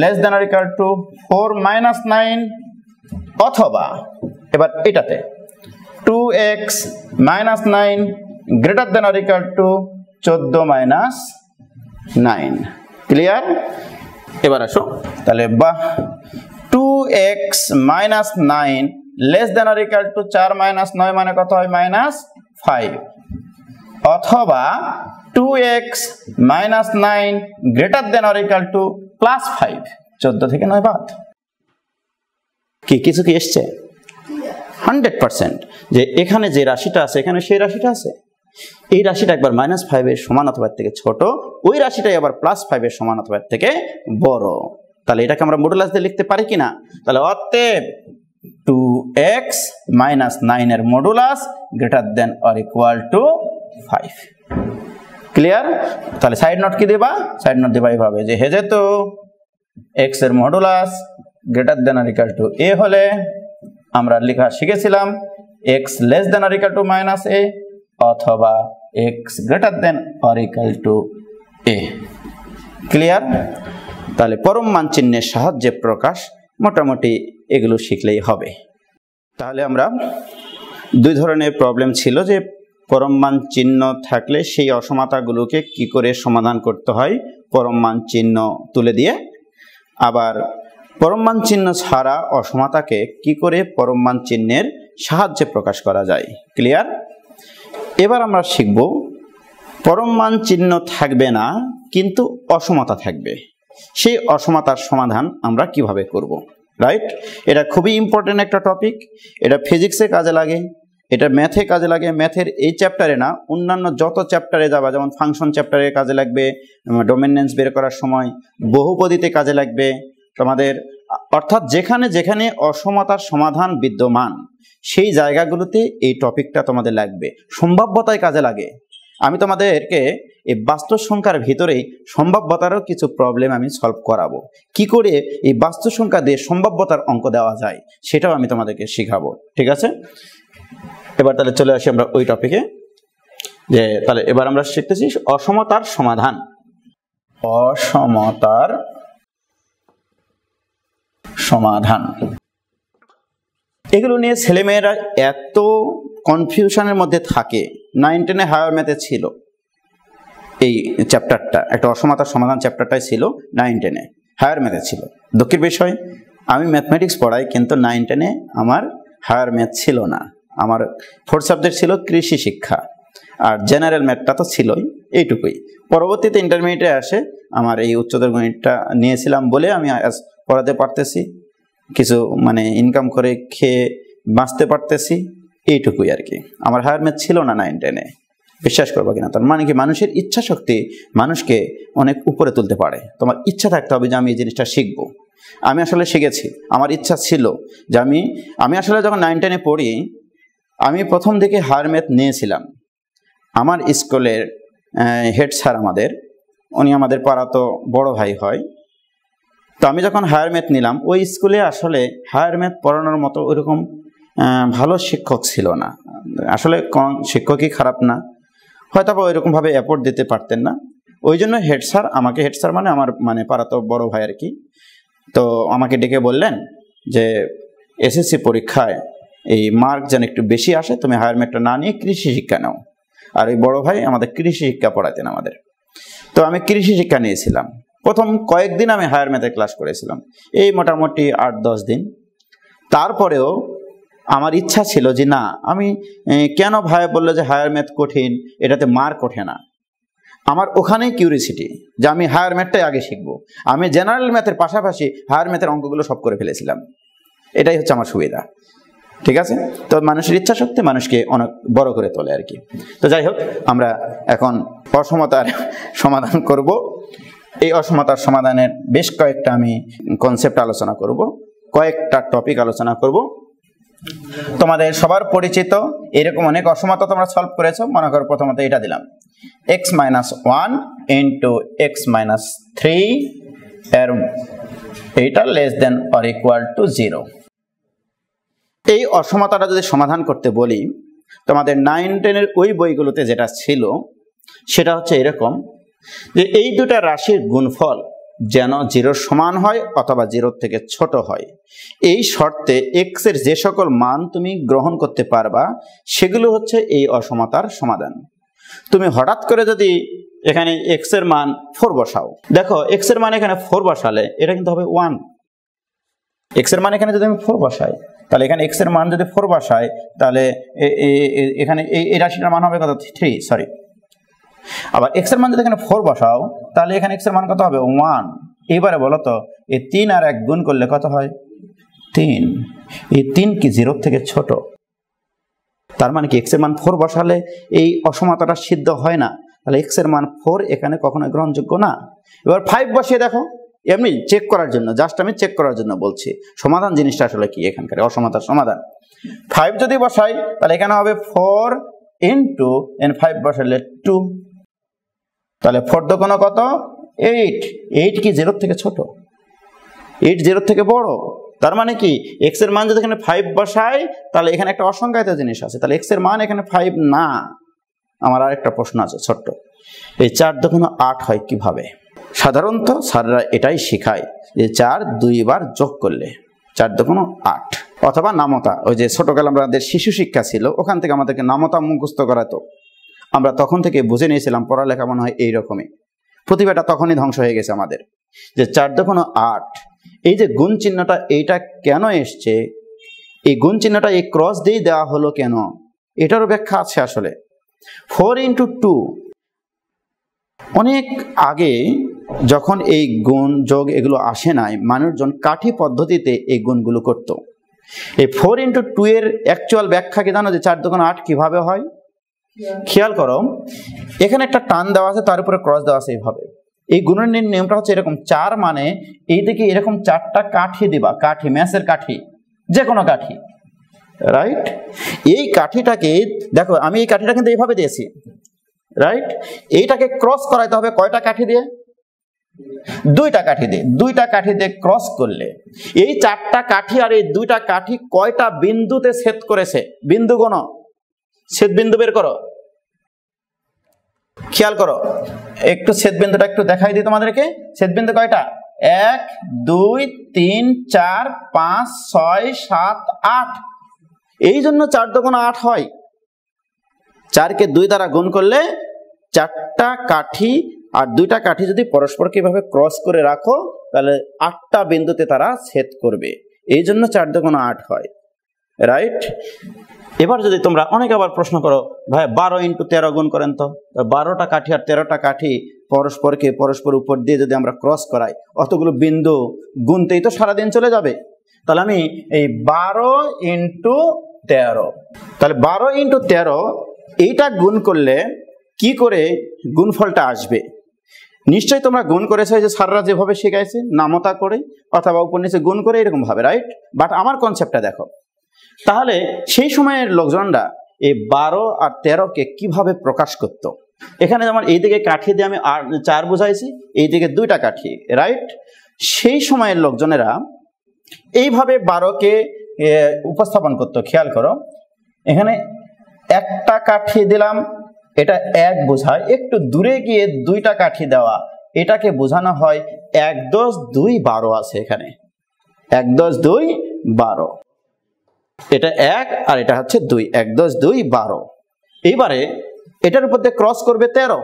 less than or equal to four minus nine অথবা, এবার এটাতে two x minus nine greater than or to চোদ্দ মাইনাস নাইন ক্লিয়ার এবার আসো। তাহলে বাহ two x minus nine less than or to চার মাইনাস নয় মানে কত হয়? মাইনাস ফাইভ অথবা two x minus nine greater than or to plus five চোদ্দ থেকে নয় বাদ। কি, কিছু কি এসছে? হান্ড্রেড পার্সেন্ট যে এখানে যে রাশিটা আছে, এখানে সেই রাশিটা আছে? এই রাশিটা একবার মাইনাস ফাইভের সমান অথবা থেকে ছোট, ওই রাশিটাই আবার প্লাস ফাইভের সমান অথবা থেকে বড়। তাহলে এটাকে আমরা মডুলাস দিয়ে লিখতে পারি কিনা? তাহলে অতএব টু এক্স মাইনাস নাইনের modulus greater than or equal to five clear তাহলে সাইড নোট কি দেবা? সাইড নোট দেবা এইভাবে, যে হেজে তো এক্সের modulus greater than or equal to a হলে আমরা লেখা শিখেছিলাম x less than or equal to minus a অথবা x greater than or equal to a clear তাহলে পরম মান চিহ্নের সাহায্যে প্রকাশ মোটামুটি এগুলো শিখলেই হবে। তাহলে আমরা দুই ধরনের প্রবলেম ছিল যে পরম মান চিহ্ন থাকলে সেই অসমতাগুলোকে কি করে সমাধান করতে হয়? পরম মান চিহ্ন তুলে দিয়ে। আবার পরম মান চিহ্ন ছাড়া অসমতাকে কি করে পরম মান চিহ্নের সাহায্যে প্রকাশ করা যায়? ক্লিয়ার এবার আমরা শিখব, পরম মান চিহ্ন থাকবে না, কিন্তু অসমতা থাকবে। সেই অসমতার সমাধান আমরা কীভাবে করব? রাইট এটা খুবই ইম্পর্টেন্ট একটা টপিক এটা ফিজিক্সে কাজে লাগে, এটা ম্যাথে কাজে লাগে ম্যাথের এই চ্যাপ্টারে না, অন্যান্য যত চ্যাপ্টারে যাবা, যেমন ফাংশন চ্যাপ্টারে কাজে লাগবে ডোমিনেন্স বের করার সময়, বহুপদীতে কাজে লাগবে, তোমাদের অর্থাৎ যেখানে যেখানে অসমতার সমাধান বিদ্যমান, সেই জায়গাগুলোতে এই টপিকটা তোমাদের লাগবে। সম্ভাব্যতায় কাজে লাগে। আমি তোমাদেরকে এই বাস্তব সংখ্যার ভিতরেই সম্ভাব্যতারও কিছু প্রবলেম আমি সলভ করাবো। কি করে এই বাস্তব সংখ্যা দিয়ে সম্ভাব্যতার অঙ্ক দেওয়া যায়, সেটাও আমি তোমাদেরকে শিখাবো। ঠিক আছে? এবার তাহলে চলে আসি আমরা ওই টপিকে যে তাহলে এবার আমরা শিখতেছি অসমতার সমাধান। অসমতার সমাধান। এগুলো নিয়ে ছেলেমেয়েরা এত কনফিউশনের মধ্যে থাকে। নাইন টেনে হায়ার ম্যাথে ছিল। এই চ্যাপ্টারটা একটা অসমতার সমাধান চ্যাপ্টারটাই ছিল নাইন টেনে হায়ার ম্যাথে ছিল। দুঃখের বিষয়, আমি ম্যাথমেটিক্স পড়াই, কিন্তু নাইন টেনে আমার হায়ার ম্যাথ ছিল না। আমার ফোর্থ সাবজেক্ট ছিল কৃষি শিক্ষা। আর জেনারেল ম্যাথটা তো ছিলই, এইটুকুই। পরবর্তীতে ইন্টারমিডিয়েটে আসে, আমার এই উচ্চতর গণিতটা নিয়েছিলাম বলে আমি পড়াতে পারতেছি, কিছু মানে ইনকাম করে খেয়ে বাঁচতে পারতেছি, এইটুকুই আর কি। আমার হায়ার ম্যাথ ছিল না নাইন টেনে বিশ্বাস করব কিনা? তার মানে কি? মানুষের ইচ্ছা শক্তি মানুষকে অনেক উপরে তুলতে পারে। তোমার ইচ্ছা থাকতে হবে যে আমি এই জিনিসটা শিখব। আমি আসলে শিখেছি। আমার ইচ্ছা ছিল যে আমি আমি আসলে যখন নাইন টেনে পড়ি, আমি প্রথম দিকে হায়ার ম্যাথ নিয়েছিলাম। আমার স্কুলের হেড স্যার আমাদের, উনি আমাদের পাড়া তো বড় ভাই হয়। তো আমি যখন হায়ার ম্যাথ নিলাম, ওই স্কুলে আসলে হায়ার ম্যাথ পড়ানোর মতো ওইরকম ভালো শিক্ষক ছিল না। আসলে শিক্ষকই খারাপ না। হয়তো বা ওইরকমভাবে অ্যাপোর্ট দিতে পারতেন না। ওই জন্য হেড স্যার আমাকে হেড স্যার মানে আমার মানে পাড়া তো বড় ভাই আর কি, তো আমাকে ডেকে বললেন যে, এসএসসি পরীক্ষায় এই মার্ক যেন একটু বেশি আসে, তুমি হায়ার ম্যাথটা না নিয়ে কৃষি শিক্ষা নাও। আর ওই বড় ভাই আমাদের কৃষি শিক্ষা পড়াতেন আমাদের। তো আমি কৃষি শিক্ষা নিয়েছিলাম। প্রথম কয়েকদিন আমি হায়ার ম্যাথে ক্লাস করেছিলাম। এই মোটামুটি আট, দশ দিন। তারপরেও আমার ইচ্ছা ছিল যে না, আমি কেন ভাই বলল যে হায়ার ম্যাথ কঠিন? এটাতে মার্ক ওঠে না। আমার ওখানেই কিউরিসিটি যে আমি হায়ার ম্যাথটাই আগে শিখব। আমি জেনারেল ম্যাথের পাশাপাশি হায়ার ম্যাথের অঙ্কগুলো সব করে ফেলেছিলাম। এটাই হচ্ছে আমার সুবিধা। ঠিক আছে? তো মানুষের ইচ্ছা শক্তি মানুষকে অনেক বড় করে তোলে আর কি। তো যাই হোক, আমরা এখন অসমতার সমাধান করব। এই অসমতার সমাধানের বেশ কয়েকটা আমি কনসেপ্ট আলোচনা করব, কয়েকটা টপিক আলোচনা করব। তোমাদের সবার পরিচিত, এরকম অনেক অসমতা তোমরা সলভ করেছ, মনে করো প্রথমত এটা দিলাম। X minus one into x minus three এর এইটা less than or equal to zero এই অসমতাটা যদি সমাধান করতে বলি, তোমাদের নাইন টেনের ওই বইগুলোতে যেটা ছিল, সেটা হচ্ছে এরকম। যে এই দুটা রাশির গুণফল যেন জিরোর সমান হয় অথবা জিরোর থেকে ছোট হয়। এই শর্তে এক্সের যে সকল মান তুমি গ্রহণ করতে পারবা, সেগুলো হচ্ছে এই অসমতার সমাধান। তুমি হঠাৎ করে যদি এখানে এক্সের মান ফোর বসাও, দেখো এক্সের মান এখানে ফোর বসালে এটা কিন্তু হবে ওয়ান এক্সের মান এখানে যদি আমি ফোর বসাই, তাহলে এখানে এক্সের মান যদি ফোর বসাই, তাহলে এখানে এই রাশিটার মান হবে কত? থ্রি সরি আবার এক্সের মান যদি এখানে ফোর বসাও, তাহলে এখানে এক্সের মান কত হবে? ওয়ান এবারে বলো তো, এই তিন আর এক গুণ করলে কত হয়? তিন। এই তিন কি জিরো থেকে ছোট? তার মানে কি এক্সের মান ফোর বসালে এই অসমতাটা সিদ্ধ হয় না? তাহলে এক্সের মান ফোর এখানে কখনো গ্রহণযোগ্য না। এবার ফাইভ বসিয়ে দেখো। এমনি চেক করার জন্য জাস্ট আমি চেক করার জন্য বলছি। সমাধান জিনিসটা আসলে কি এখানকার? অসমতার সমাধান। ফাইভ যদি বসাই, তাহলে এখানে হবে ফোর ইন্টু এন ফাইভ বসালে টু তাহলে ফোর দোকানো কত? এইট। এইট কি জিরোর থেকে ছোট? এইট জিরোর থেকে বড়। তার মানে কি? এক্সের মান যদি এখানে ফাইভ বসাই, তাহলে এখানে একটা অসংখ্যায়িত জিনিস আছে। তাহলে এক্সের মান এখানে ফাইভ না। আমার আর একটা প্রশ্ন আছে, ছোট্ট। এই চার দোকানো আট হয় কীভাবে? সাধারণত স্যাররা এটাই শেখায় যে চার দুইবার যোগ করলে চার দোকানো আট। অথবা নামতা, ওই যে ছোটকালে আমাদের শিশু শিক্ষা ছিল, ওখান থেকে আমাদেরকে নামতা মুখস্থ করাতো। আমরা তখন থেকে বুঝে নিয়েছিলাম পড়ালেখা মনে হয় এইরকমই। প্রতিভাটা তখনই ধ্বংস হয়ে গেছে আমাদের। যে চার দোকানো আট, এই যে গুণ চিহ্নটা এইটা কেন এসছে? এই গুণ চিহ্নটা এই ক্রস দিয়ে দেওয়া হলো কেন? এটারও ব্যাখ্যা আছে আসলে। ফোর ইন্টু টু অনেক আগে যখন এই গুণ যোগ এগুলো আসে নাই, মানুষজন কাঠি পদ্ধতিতে এই গুণগুলো করত। এই ফোর ইন্টু টু এর অ্যাকচুয়াল ব্যাখ্যা কি জানো যে চার দোকান আট কীভাবে হয়? খেয়াল করো, এখানে একটা টান দেওয়া আছে, তার উপরে ক্রস দেওয়া আছে এইভাবে। এই গুণের নিয়মটা হচ্ছে এরকম, চার মানে এই দিকে এরকম চারটা কাঠি দিবা, কাঠি ম্যাসের কাঠি যে কোনো কাঠি রাইট এই কাঠিটাকে, দেখো, আমি এই কাঠিটা কিন্তু এইভাবে দিয়েছি রাইট এইটাকে ক্রস করাইতে হবে কয়টা কাঠি দিয়ে? দুইটা কাঠি দিয়ে। দুইটা কাঠি দিয়ে ক্রস করলে, এই চারটা কাঠি আর এই দুইটা কাঠি কয়টা বিন্দুতে ছেদ করেছে? বিন্দু গণ ছেদ বিন্দু বের করো। খেয়াল করো। একটু ছেদ বিন্দুটা একটু দেখাই দিই তোমাদেরকে। ছেদ বিন্দু কয়টা? এক, দুই, তিন, চার, পাঁচ, ছয়, সাত, আট। এই জন্য চার দোকান আট হয়। চারকে দুই দ্বারা গুণ করলে চারটা কাঠি আর দুইটা কাঠি যদি পরস্পরকে এভাবে ক্রস করে রাখো, তাহলে আটটা বিন্দুতে তারা ছেদ করবে। এই জন্য চার কোনো আট হয়। রাইট এবার যদি তোমরা অনেক আবার প্রশ্ন করো, ভাই, বারো ইন্টু তেরো গুণ করেন তো? বারোটা কাঠি আর তেরোটা কাঠি পরস্পরকে পরস্পর উপর দিয়ে যদি আমরা ক্রস করাই, অতগুলো বিন্দু গুনতেই তো সারাদিন চলে যাবে। তাহলে আমি এই বারো ইন্টু তেরো, তাহলে বারো ইন্টু তেরো, এইটা গুণ করলে কি করে গুণফলটা আসবে? নিশ্চয়ই তোমরা গুণ করেছ যে সাররা যেভাবে শেখাইছে, নামতা করে, অথবা নিচে গুণ করে এরকম ভাবে রাইট বাট আমার কনসেপ্টটা দেখো। তাহলে সেই সময়ের লোকজনরা এই বারো আর তেরোকে কীভাবে প্রকাশ করত। এখানে যেমন এই দিকে কাঠি দিয়ে আমি চার বুঝাইছি, এই দিকে দুইটা কাঠি রাইট সেই সময়ের লোকজনেরা এইভাবে বারোকে উপস্থাপন করতো, খেয়াল করো। এখানে একটা কাঠি দিলাম, এটা এক বোঝায়, একটু দূরে গিয়ে দুইটা কাঠি দেওয়া, এটাকে বোঝানো হয় এক দশ দুই বারো আছে এখানে। এক দশ দুই বারো। এটা এক আর এটা হচ্ছে দুই। এক, দশ, দুই, বারো। এইবারে এটার উপর দিয়ে ক্রস করবে তেরো।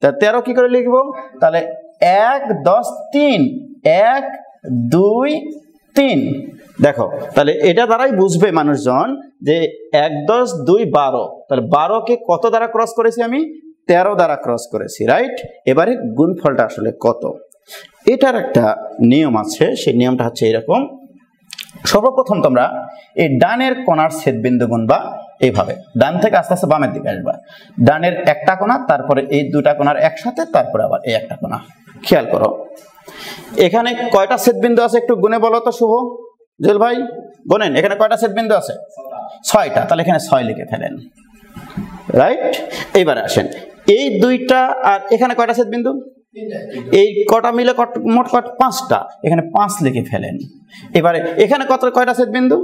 তা তেরো কি করে লিখব? তাহলে এক, দশ, তিন। এক, দুই, তিন। দেখো, তাহলে এটা দ্বারাই বুঝবে মানুষজন যে এক, দশ, দুই, বারো। তাহলে বারোকে কত দ্বারা ক্রস করেছি আমি? তেরো দ্বারা ক্রস করেছি রাইট এবারে গুণফলটা আসলে কত? এটার একটা নিয়ম আছে, সেই নিয়মটা হচ্ছে এরকম। সর্বপ্রথম তোমরা এই ডানের কোনার ছেদবিন্দু গুনবা এইভাবে। ডান থেকে আস্তে আস্তে বামের দিকে আসবা। ডানের একটা কোনা তারপরে এই দুটা কোনার একসাথে, তারপরে আবার এই একটা কোনা খেয়াল করো। এখানে কয়টা ছেদবিন্দু আছে একটু গুনে বলো তো, শুভ। জুল ভাই, গোনেন, এখানে কয়টা ছেদবিন্দু আছে? ছয়টা। তাহলে এখানে ছয় লিখে ফেলেন। রাইট? এইবারে আসেন। এই দুইটা আর এখানে কয়টা ছেদবিন্দু এই কটা মিলে মোট কট পাঁচটা। এখানে পাঁচ লিখে ফেলেন। এবারে এখানে কত কয়টা সেট বিন্দু?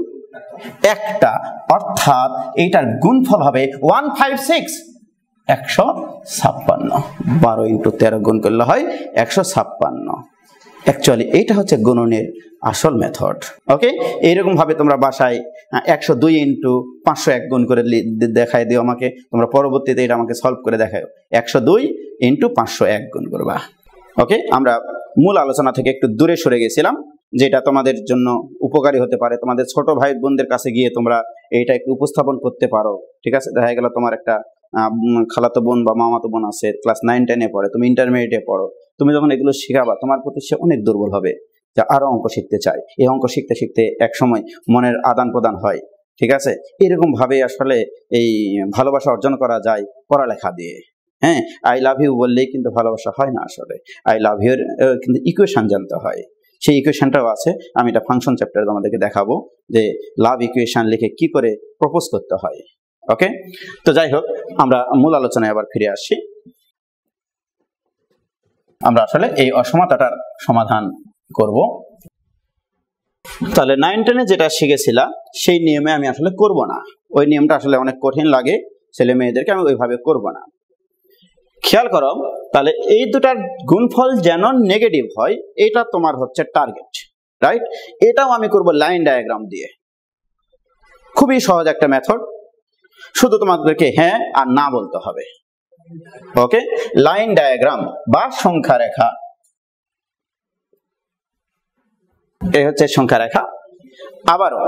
একটা। অর্থাৎ এইটার গুণফল হবে ওয়ান ফাইভ সিক্স। একশো ছাপ্পান্ন। বারো ইন্টু তেরো গুণ করলে হয় একশো ছাপ্পান্ন। অ্যাকচুয়ালি এইটা হচ্ছে গুণনের আসল মেথড ওকে এইরকম ভাবে তোমরা বাসায় একশো দুই ইন্টু পাঁচশো এক গুণ করে দেখায় দিও আমাকে। তোমরা পরবর্তীতে এটা আমাকে সলভ করে দেখায় একশো দুই ইন্টু পাঁচশো এক গুণ করবা ওকে আমরা মূল আলোচনা থেকে একটু দূরে সরে গেছিলাম, যেটা তোমাদের জন্য উপকারী হতে পারে। তোমাদের ছোট ভাই বোনদের কাছে গিয়ে তোমরা এইটা একটু উপস্থাপন করতে পারো, ঠিক আছে? দেখা গেল তোমার একটা খালাতো বোন বা মামাতো বোন আছে ক্লাস নাইন টেনে পড়ে। তুমি ইন্টারমিডিয়েটে পড়ো। তুমি যখন এগুলো শেখাবা, তোমার প্রতি সে অনেক দুর্বল হবে যে আরও অঙ্ক শিখতে চায়। এই অঙ্ক শিখতে শিখতে এক সময় মনের আদান প্রদান হয়, ঠিক আছে? এরকম ভাবে আসলে এই ভালোবাসা অর্জন করা যায় পড়ালেখা দিয়ে। হ্যাঁ আই লাভ ইউ বললেই কিন্তু ভালোবাসা হয় না আসলে। আই লাভ ইউর কিন্তু ইকুয়েশন জানতে হয়। সেই ইকুয়েশনটাও আছে, আমি এটা ফাংশন চ্যাপ্টারে তোমাদেরকে দেখাবো যে লাভ ইকুয়েশন লিখে কি করে প্রপোজ করতে হয়। ওকে তো যাই হোক, আমরা মূল আলোচনায় আবার ফিরে আসছি আমরা আসলে এই অসমতাটার সমাধান করব। তাহলে নাইন টেনে যেটা শিখেছিলাম, সেই নিয়মে আমি আসলে করব না। ওই নিয়মটা আসলে অনেক কঠিন লাগে, ছেলে মেয়েদেরকে আমি ওইভাবে করব না। খেয়াল করো, তাহলে এই দুটার গুণফল যেন নেগেটিভ হয়, এটা তোমার হচ্ছে টার্গেট রাইট এটাও আমি করব লাইন ডায়াগ্রাম দিয়ে। খুবই সহজ একটা মেথড শুধু তোমাদেরকে হ্যাঁ আর না বলতে হবে। ওকে লাইন ডায়াগ্রাম বা সংখ্যা রেখা। এই হচ্ছে সংখ্যা রেখা। আবারও,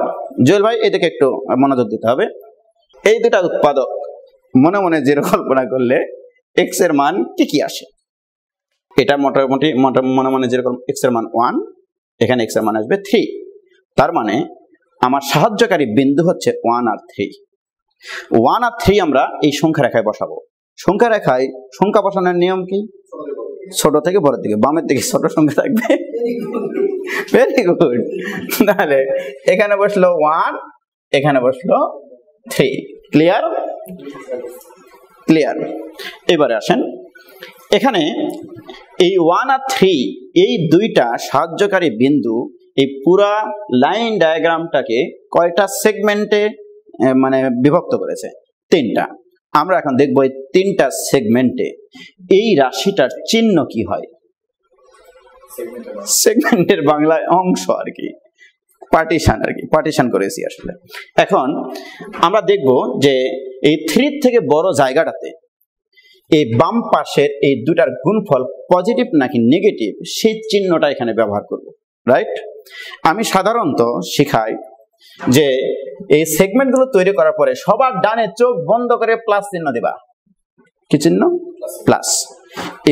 জুয়েল ভাই, এদিকে একটু মনোযোগ দিতে হবে। এই দুটা উৎপাদক মনে মনে যে কল্পনা করলে এক্সের মান কি কি আসে? এটা মোটামুটি মনে মনে যেরকম এক্সের মান ওয়ান এখানে এক্সের মান আসবে থ্রি তার মানে আমার সাহায্যকারী বিন্দু হচ্ছে ওয়ান আর থ্রি ওয়ান আর থ্রি আমরা এই সংখ্যা রেখায় বসাবো। সংখ্যা রেখায় সংখ্যা বসানোর নিয়ম কি? ছোট থেকে বড় দিকে, বামের দিকে ছোট সংখ্যা থাকবে। ভেরি গুড তাহলে এখানে বসল ওয়ান এখানে বসল থ্রি ক্লিয়ার ক্লিয়ার এবারে আসেন। এখানে এই ওয়ান আর থ্রি এই দুইটা সাহায্যকারী বিন্দু এই পুরা লাইন ডায়াগ্রামটাকে কয়টা সেগমেন্টে মানে বিভক্ত করেছে? তিনটা। আমরা এখন দেখব এই তিনটা সেগমেন্টে এই রাশিটার চিহ্ন কি হয়? সেগমেন্টের বাংলায় অংশ আর কি পার্টিশন আর কি পার্টিশন করেছি আসলে। এখন আমরা দেখব যে এই থ্রি থেকে বড় জায়গাটাতে এই বাম পাশের এই দুটার গুণফল পজিটিভ নাকি নেগেটিভ সেই চিহ্নটা এখানে ব্যবহার করব রাইট আমি সাধারণত শিখাই যে এই সেগমেন্টগুলো তৈরি করার পরে সবার ডানে চোখ বন্ধ করে প্লাস চিহ্ন দেবা। কি চিহ্ন? প্লাস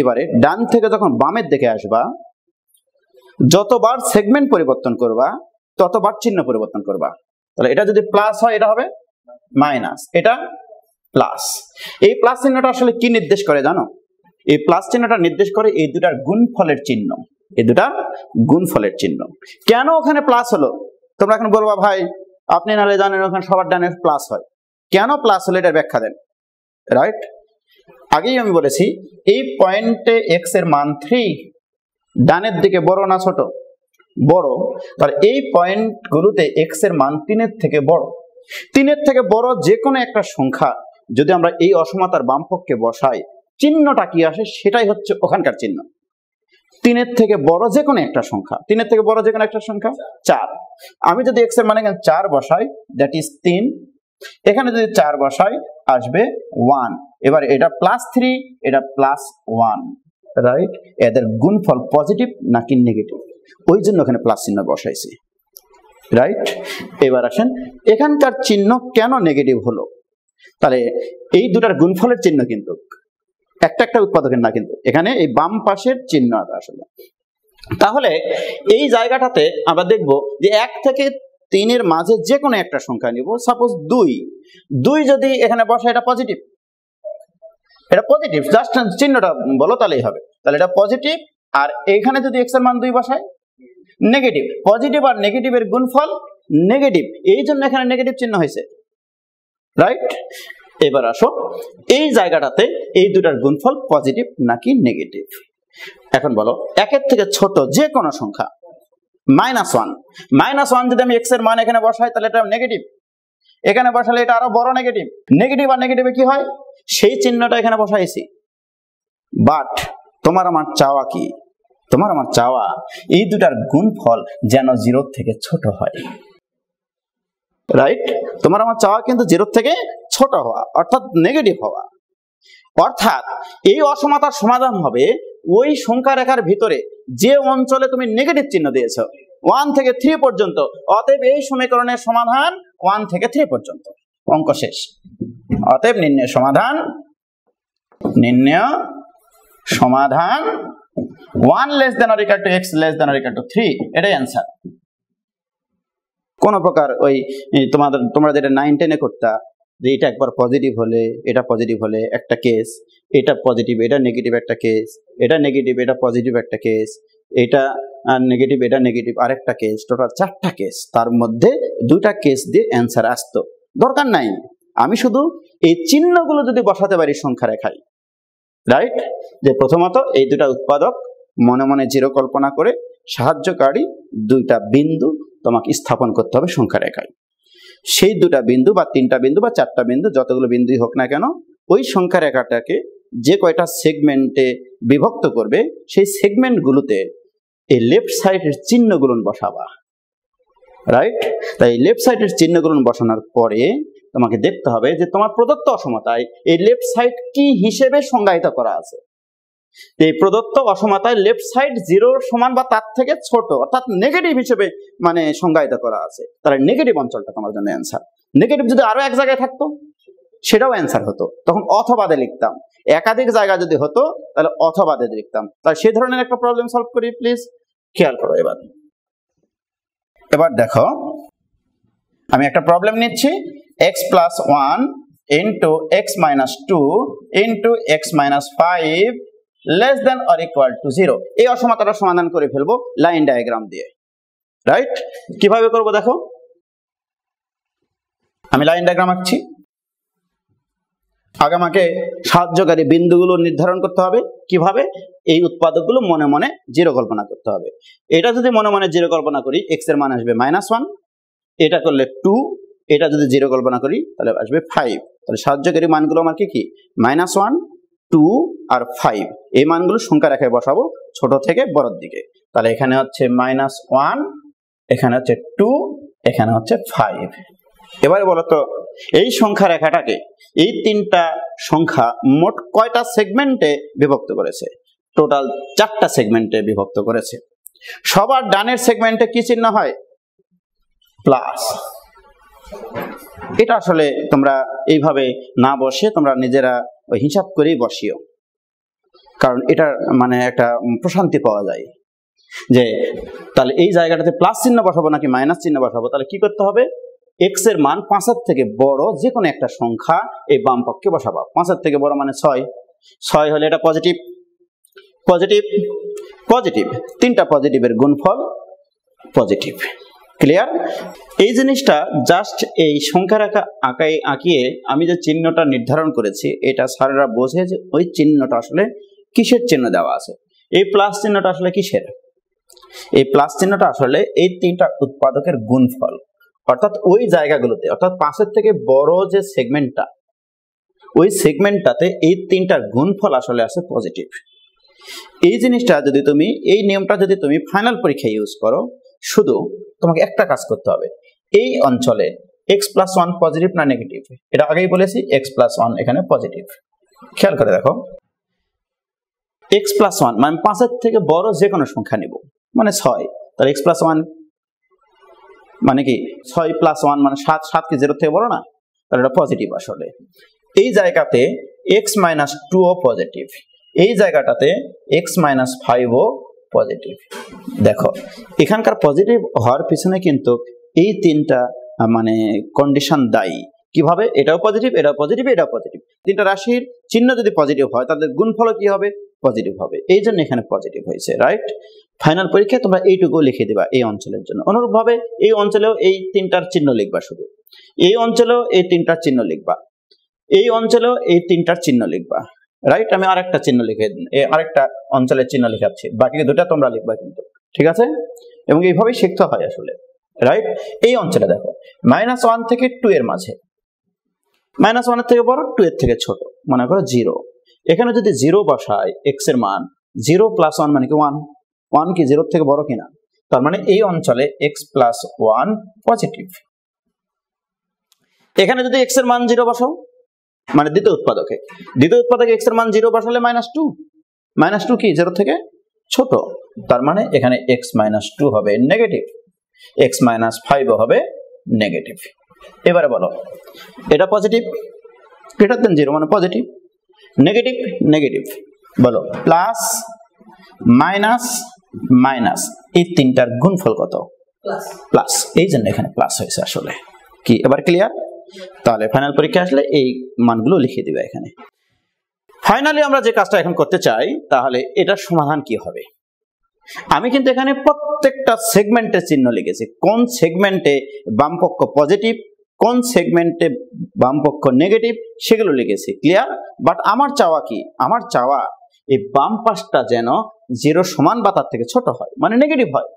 এবারে ডান থেকে যখন বামের দিকে আসবা, যতবার সেগমেন্ট পরিবর্তন করবা, ততবার চিহ্ন পরিবর্তন করবা। তাহলে এটা যদি প্লাস হয়, এটা হবে মাইনাস এটা প্লাস এই প্লাস চিহ্নটা আসলে কি নির্দেশ করে জানো? এই প্লাস চিহ্নটা নির্দেশ করে এই দুটার গুণফলের চিহ্ন। এই দুটা গুণফলের চিহ্ন। কেন ওখানে প্লাস হলো? তোমরা এখন বলবা, ভাই, আপনি নাহলে জানেন ওখানে সবার ডানে প্লাস হয়। কেন প্লাস হলো এটা ব্যাখ্যা দেন? রাইট আগেই আমি বলেছি, এই পয়েন্টে এক্সের মান থ্রি ডানের দিকে বড় না ছোট? বড়। তাহলে এই পয়েন্টগুলোতে এক্সের মান তিনের থেকে বড়। তিনের থেকে বড় যে কোনো একটা সংখ্যা যদি আমরা এই অসমতার বাম পক্ষে বসাই, চিহ্নটা কি আসে? সেটাই হচ্ছে ওখানকার চিহ্ন। তিনের থেকে বড় যে কোনো একটা সংখ্যা। তিনের থেকে বড় যে কোনো একটা সংখ্যা? চার। আমি যদি এক্সের মানে চার বসাই দ্যাট ইজ তিন। এখানে যদি চার বসাই, আসবে ওয়ান এবার এটা প্লাস থ্রি এটা প্লাস ওয়ান রাইট এদের গুণফল পজিটিভ নাকি নেগেটিভ ওই জন্য ওখানে প্লাস চিহ্ন বসাইছি। রাইট এবার আসেন, এখানকার চিহ্ন কেন নেগেটিভ হলো? তাহলে এই দুটার গুণফলের চিহ্ন কিন্তু একটা একটা উৎপাদকের না কিন্তু, এখানে এই বাম পাশের চিহ্ন আসলে। তাহলে এই জায়গাটাতে আমরা দেখব যে এক থেকে তিনের মাঝে যে কোনো একটা সংখ্যা নিব। সাপোজ দুই। দুই যদি এখানে বসে, এটা পজিটিভ এটা পজিটিভ জাস্ট চিহ্নটা বলো তাহলেই হবে। তাহলে এটা পজিটিভ আর এখানে যদি এক্সের মান দুই বসায় নেগেটিভ পজিটিভ আর নেগেটিভের গুণফল নেগেটিভ এই জন্য এখানে নেগেটিভ চিহ্ন হয়েছে। রাইট এবার আসো, এই জায়গাটাতে এই দুটার গুণফল পজিটিভ নাকি নেগেটিভ এখন বলো, একের থেকে ছোট যে কোনো সংখ্যা মাইনাস ওয়ান মাইনাস ওয়ান যদি আমি এক্সের মান এখানে বসাই, তাহলে এটা নেগেটিভ এখানে বসালে এটা আরও বড় নেগেটিভ নেগেটিভ আর নেগেটিভে কি হয়? সেই চিহ্নটা এখানে বসাইছি। বাট তোমার আমার চাওয়া কি? তোমার আমার চাওয়া এই দুটার গুণফল যেন জিরো থেকে ছোট হয়। রাইট তোমার আমার চাওয়া কিন্তু জিরো থেকে ছোট হওয়া, অর্থাৎ নেগেটিভ হওয়া। অর্থাৎ এই অসমতার সমাধান হবে ওই সংখ্যা রেখার ভিতরে যে অঞ্চলে তুমি নেগেটিভ চিহ্ন দিয়েছ। ওয়ান থেকে থ্রি পর্যন্ত, অতএব এই সমীকরণের সমাধান ওয়ান থেকে থ্রি পর্যন্ত। অঙ্ক শেষ। অতএব নির্ণয় সমাধান নির্ণয় সমাধান one less than equal to x less than equal to three এটাই অ্যান্সার কোন প্রকার ওই তোমাদের, তোমরা যেটা নাইন টেনে করতা যে এটা একবার পজিটিভ হলে, এটা পজিটিভ হলে একটা কেস এটা পজিটিভ এটা নেগেটিভ একটা কেস এটা নেগেটিভ এটা পজিটিভ একটা কেস এটা নেগেটিভ এটা নেগেটিভ আরেকটা কেস টোটাল চারটা কেস তার মধ্যে দুটা কেস দিয়ে অ্যান্সার আসতো। দরকার নাই। আমি শুধু এই চিহ্নগুলো যদি বসাতে পারি সংখ্যা রেখায় রাইট যে প্রথমত এই দুটা উৎপাদক মনে মনে জিরো কল্পনা করে সাহায্যকারী দুইটা বিন্দু তোমাকে স্থাপন করতে হবে সংখ্যা রেখায় সেই দুটা বিন্দু বা তিনটা বিন্দু বা চারটা বিন্দু, যতগুলো বিন্দুই হোক না কেন, ওই সংখ্যা রেখাটাকে যে কয়টা সেগমেন্টে বিভক্ত করবে, সেই সেগমেন্টগুলোতে এই লেফট সাইডের চিহ্নগুলো বসাবা। রাইট তাই লেফট সাইডের চিহ্নগুলো বসানোর পরে তোমাকে দেখতে হবে যে তোমার প্রদত্ত অসমতায় এই লেফট সাইড কি হিসেবে সংজ্ঞায়িত করা আছে। এই প্রদত্ত অসমতায় লেফট সাইড জিরোর সমান বা তার থেকে ছোট, অর্থাৎ নেগেটিভ হিসেবে মানে সংজ্ঞায়িত করা আছে। তাহলে নেগেটিভ অঞ্চলটা তোমার জন্য অ্যান্সার নেগেটিভ যদি আরও এক জায়গায় থাকতো, সেটাও অ্যান্সার হতো। তখন অথবাদে লিখতাম। একাধিক জায়গা যদি হতো, তাহলে অথবাদে লিখতাম। তাহলে সে ধরনের একটা প্রবলেম সলভ করি প্লিজ খেয়াল করো এবার। এবার দেখো, আমি একটা প্রবলেম নিচ্ছি। X plus one into x minus two into x minus five less than or equal to zero এই অসমতাটা সমাধান করে ফেলব লাইন ডায়াগ্রাম দিয়ে। রাইট কীভাবে করব দেখো? আমি লাইন ডায়াগ্রাম আঁকছি। আগে আমাকে সাহায্যকারী বিন্দুগুলো নির্ধারণ করতে হবে। কীভাবে? এই উৎপাদকগুলো মনে মনে জিরো কল্পনা করতে হবে। এটা যদি মনে মনে জিরো কল্পনা করি এক্সের মান আসবে মাইনাস ওয়ান এটা করলে টু এটা যদি জিরো কল্পনা করি, তাহলে আসবে ফাইভ তাহলে সাহায্যকারী মানগুলো আমার কি কি? মাইনাস ওয়ান টু আর ফাইভ এই মানগুলো সংখ্যা রেখায় বসাবো ছোট থেকে বড়র দিকে। তাহলে এখানে হচ্ছে মাইনাস ওয়ান এখানে হচ্ছে টু এখানে হচ্ছে ফাইভ এবারে বলো তো, এই সংখ্যা রেখাটাকে এই তিনটা সংখ্যা মোট কয়টা সেগমেন্টে বিভক্ত করেছে? টোটাল চারটা সেগমেন্টে বিভক্ত করেছে। সবার ডানের সেগমেন্টে কি চিহ্ন হয়? প্লাস এটা আসলে তোমরা এইভাবে না বসে তোমরা নিজেরা ওই হিসাব করেই বসিও। কারণ এটার মানে একটা প্রশান্তি পাওয়া যায় যে, তাহলে এই জায়গাটাতে প্লাস চিহ্ন বসাবো নাকি মাইনাস চিহ্ন বসাবো? তাহলে কি করতে হবে? এক্সের মান পাঁচের থেকে বড় যে কোনো একটা সংখ্যা এই বাম পক্ষে বসাবো। পাঁচের থেকে বড় মানে ছয়। ছয় হলে এটা পজিটিভ পজিটিভ পজিটিভ তিনটা পজিটিভের গুণফল পজিটিভ ক্লিয়ার এই জিনিসটা জাস্ট এই সংখ্যা রেখা আঁকায় আঁকিয়ে আমি যে চিহ্নটা নির্ধারণ করেছি, এটা স্যারেরা বোঝে যে ওই চিহ্নটা আসলে কিসের চিহ্ন দেওয়া আছে? এই প্লাস চিহ্নটা আসলে কিসের? এই প্লাস চিহ্নটা আসলে এই তিনটা উৎপাদকের গুণফল। অর্থাৎ ওই জায়গাগুলোতে, অর্থাৎ পাঁচের থেকে বড় যে সেগমেন্টটা ওই সেগমেন্টটাতে এই তিনটার গুণফল আসলে আছে পজিটিভ এই জিনিসটা যদি তুমি, এই নিয়মটা যদি তুমি ফাইনাল পরীক্ষায় ইউজ করো শুধু তোমাকে একটা কাজ করতে হবে। এই অঞ্চলে এক্স প্লাস ওয়ান পজিটিভ না নেগেটিভ এটা আগেই বলেছি এক্স প্লাস ওয়ান এখানে পজিটিভ খেয়াল করে দেখো। এক্স প্লাস ওয়ান মানে পাঁচের থেকে বড় যে কোনো সংখ্যা নিব। মানে ছয়। তাহলে এক্স প্লাস ওয়ান মানে কি? ছয় প্লাস ওয়ান মানে সাত সাত কি জিরো থেকে বড় না? তাহলে এটা পজিটিভ আসলে। এই জায়গাতে এক্স মাইনাস টু ও পজিটিভ এই জায়গাটাতে এক্স মাইনাস ফাইভও পজিটিভ দেখো, এখানকার পজিটিভ হওয়ার পিছনে কিন্তু এই তিনটা মানে কন্ডিশন দায়ী। কীভাবে? এটাও পজিটিভ এটাও পজিটিভ এটাও পজিটিভ তিনটা রাশির চিহ্ন যদি পজিটিভ হয়, তাদের গুণফল কি হবে? পজিটিভ হবে। এই জন্য এখানে পজিটিভ হয়েছে রাইট ফাইনাল পরীক্ষায় তোমরা এইটুকু লিখে দিবা এই অঞ্চলের জন্য। অনুরূপভাবে এই অঞ্চলেও এই তিনটার চিহ্ন লিখবা শুধু। এই অঞ্চলেও এই তিনটার চিহ্ন লিখবা। এই অঞ্চলেও এই তিনটার চিহ্ন লিখবা। রাইট আমি আরেকটা চিহ্ন লিখে আরেকটা অঞ্চলের চিহ্ন লিখাচ্ছি। বাকি দুটা তোমরা লিখবা কিন্তু। ঠিক আছে? এবং এইভাবেই শিখতে হয় আসলে। রাইট এই অঞ্চলে দেখো মাইনাস ওয়ান থেকে টু এর মাঝে। মাইনাস ওয়ানের থেকে বড় টু এর থেকে ছোট। মনে করো জিরো এখানে যদি জিরো বসায় এক্সের মান জিরো প্লাস ওয়ান মানে কি ওয়ান ওয়ান কি জিরোর থেকে বড় কিনা? তার মানে এই অঞ্চলে এক্স প্লাস ওয়ান পজিটিভ এখানে যদি এক্সের মান জিরো বসাও মানে দ্বিতীয় উৎপাদকে। দ্বিতীয় উৎপাদকে এক্সের মান জিরো বসালে মাইনাস টু মাইনাস টু কি? জিরো থেকে ছোট। তার মানে এখানে এক্স মাইনাস টু হবে নেগেটিভ এক্স মাইনাস ফাইভ হবে নেগেটিভ এবারে বলো এটা পজিটিভ গ্রেটার দেন জিরো মানে পজিটিভ নেগেটিভ নেগেটিভ বলো প্লাস মাইনাস মাইনাস এই তিনটার গুণফল কত? প্লাস এই জন্য এখানে প্লাস হয়েছে আসলে। কি? এবার ক্লিয়ার তাহলে ফাইনাল পরীক্ষা আসলে এই মানগুলো লিখে দিবে এখানে। ফাইনালি আমরা যে কাজটা এখন করতে চাই, তাহলে এটার সমাধান কি হবে? আমি কিন্তু এখানে প্রত্যেকটা সেগমেন্টের চিহ্ন লিখেছি। কোন সেগমেন্টে বামপক্ষ পজিটিভ কোন সেগমেন্টে বামপক্ষ নেগেটিভ সেগুলো লিখেছি ক্লিয়ার বাট আমার চাওয়া কি? আমার চাওয়া এই বাম পাশটা যেন জিরো সমান বা তার থেকে ছোট হয় মানে নেগেটিভ হয়।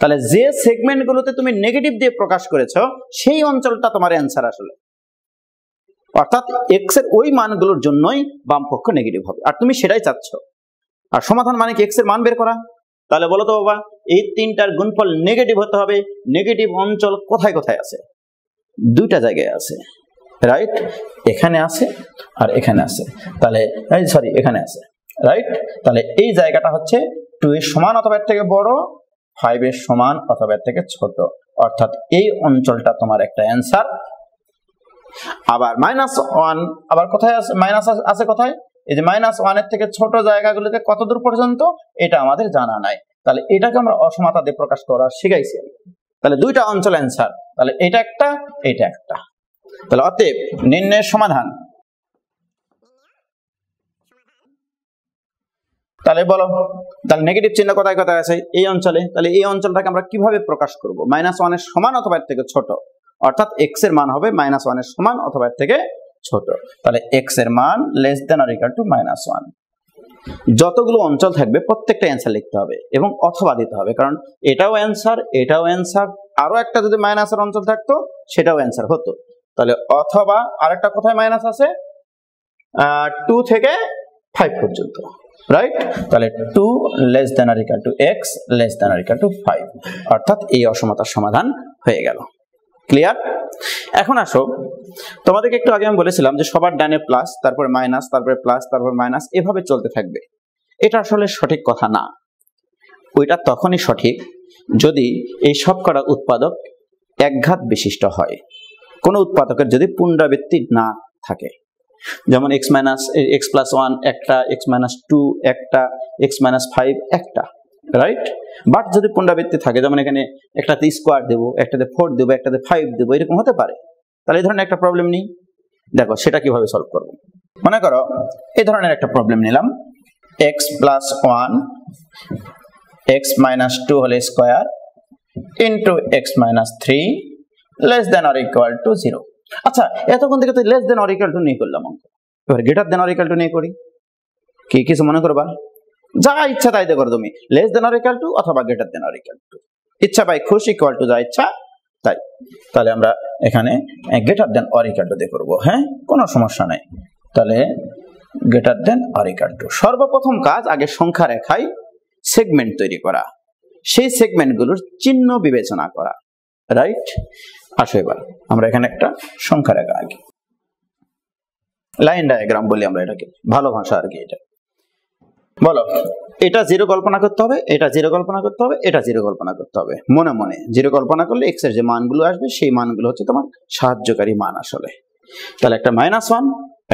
তাহলে যে সেগমেন্টগুলোতে তুমি নেগেটিভ দিয়ে প্রকাশ করেছ, সেই অঞ্চলটা তোমার অ্যান্সার আসলে। অর্থাৎ এক্সের ওই মানগুলোর জন্যই বাম পক্ষ নেগেটিভ হবে। আর তুমি সেটাই চাচ্ছ। আর সমাধান মানে কি? এক্সের মান বের করা। তাহলে বলো তো বাবা, এই তিনটার গুণফল নেগেটিভ হতে হবে। নেগেটিভ অঞ্চল কোথায় কোথায় আছে? দুইটা জায়গায় আছে। রাইট এখানে আছে আর এখানে আছে। তাহলে সরি এখানে আছে। রাইট তাহলে এই জায়গাটা হচ্ছে টু এর সমান অথবা এর থেকে বড়। ফাইভ এর সমান অথবা থেকে ছোট। অর্থাৎ এই অঞ্চলটা তোমার একটা অ্যান্সার আবার মাইনাস ওয়ান আবার কোথায় আছে? মাইনাস আছে কোথায়? এই যে মাইনাস ওয়ানের থেকে ছোট জায়গাগুলিতে কত দূর পর্যন্ত? এটা আমাদের জানা নাই। তাহলে এটাকে আমরা অসমতা দিয়ে প্রকাশ করা শিখাইছি। তাহলে দুইটা অঞ্চল অ্যান্সার তাহলে এটা একটা এটা একটা। তাহলে অতএব নির্ণয়ের সমাধান। তাহলে বলো, তাহলে নেগেটিভ চিহ্ন কোথায় কোথায় আছে? এই অঞ্চলে। তাহলে এই অঞ্চলটাকে আমরা কীভাবে প্রকাশ করব? মাইনাস ওয়ানের সমান অথবা থেকে ছোট? অর্থাৎ এক্সের মান হবে মাইনাস ওয়ানের সমান অথবা থেকে ছোট। তাহলে এক্সের মান less than or equal to minus one যতগুলো অঞ্চল থাকবে, প্রত্যেকটা অ্যান্সার লিখতে হবে এবং অথবা দিতে হবে। কারণ এটাও অ্যান্সার এটাও অ্যান্সার আরও একটা যদি মাইনাসের অঞ্চল থাকতো, সেটাও অ্যান্সার হতো। তাহলে অথবা আরেকটা কোথায় মাইনাস আছে? টু থেকে ফাইভ পর্যন্ত। রাইট তাহলে two less than or equal to x less than or equal to five অর্থাৎ এই অসমতার সমাধান হয়ে গেল। ক্লিয়ার এখন আসো। তোমাদেরকে একটু আগে আমি বলেছিলাম যে সবার ডানে প্লাস তারপরে মাইনাস তারপরে প্লাস তারপর মাইনাস এভাবে চলতে থাকবে। এটা আসলে সঠিক কথা না। ওইটা তখনই সঠিক যদি এই সব কটা উৎপাদক একঘাত বিশিষ্ট হয়। কোনো উৎপাদকের যদি পুনরাবৃত্তি না থাকে। যেমন x minus x plus one একটা এক্স মাইনাস টু একটা এক্স মাইনাস ফাইভ একটা রাইট বাট যদি পুনরাবৃত্তি থাকে, যেমন এখানে একটাতে স্কোয়ার দেবো, একটাতে ফোর দেবো, একটাতে ফাইভ দেবো, এরকম হতে পারে। তাহলে এই ধরনের একটা প্রবলেম নেই। দেখো, সেটা কীভাবে সলভ করব? মনে করো, এই ধরনের একটা প্রবলেম নিলাম। X plus one x minus two হলে square into x minus three less than or equal to zero আচ্ছা এতক্ষণ থেকে তো লেস দেন অর টু নিয়ে করলাম অঙ্ক। এবার গ্রেটার দেন অর টু নিয়ে করি। কি, কিছু মনে করবা? যা ইচ্ছা তাই করো তুমি। লেস দেন অর টু অথবা greater than or equal to. ইচ্ছা পাই খুশি ইকুয়াল টু যা ইচ্ছা তাই। তাহলে আমরা এখানে গ্রেটার দেন অর টু দিয়ে করব হ্যাঁ? কোনো সমস্যা নাই। তাহলে গ্রেটার দেন অর টু। সর্বপ্রথম কাজ, আগে সংখ্যা রেখায় সেগমেন্ট তৈরি করা। সেই সেগমেন্টগুলোর চিহ্ন বিবেচনা করা। রাইট আসো এবার, আমরা এখানে একটা সংখ্যা রেখা আঁকি। লাইন ডায়াগ্রাম বলি আমরা এটাকে, ভালো ভাষা আর কি এটা। বলো, এটা জিরো কল্পনা করতে হবে, এটা জিরো কল্পনা করতে হবে, এটা জিরো কল্পনা করতে হবে। মনে মনে, জিরো কল্পনা করলে এক্সের যে মানগুলো আসবে, সেই মানগুলো হচ্ছে তোমার সাহায্যকারী মান আসলে। তাহলে একটা মাইনাস ওয়ান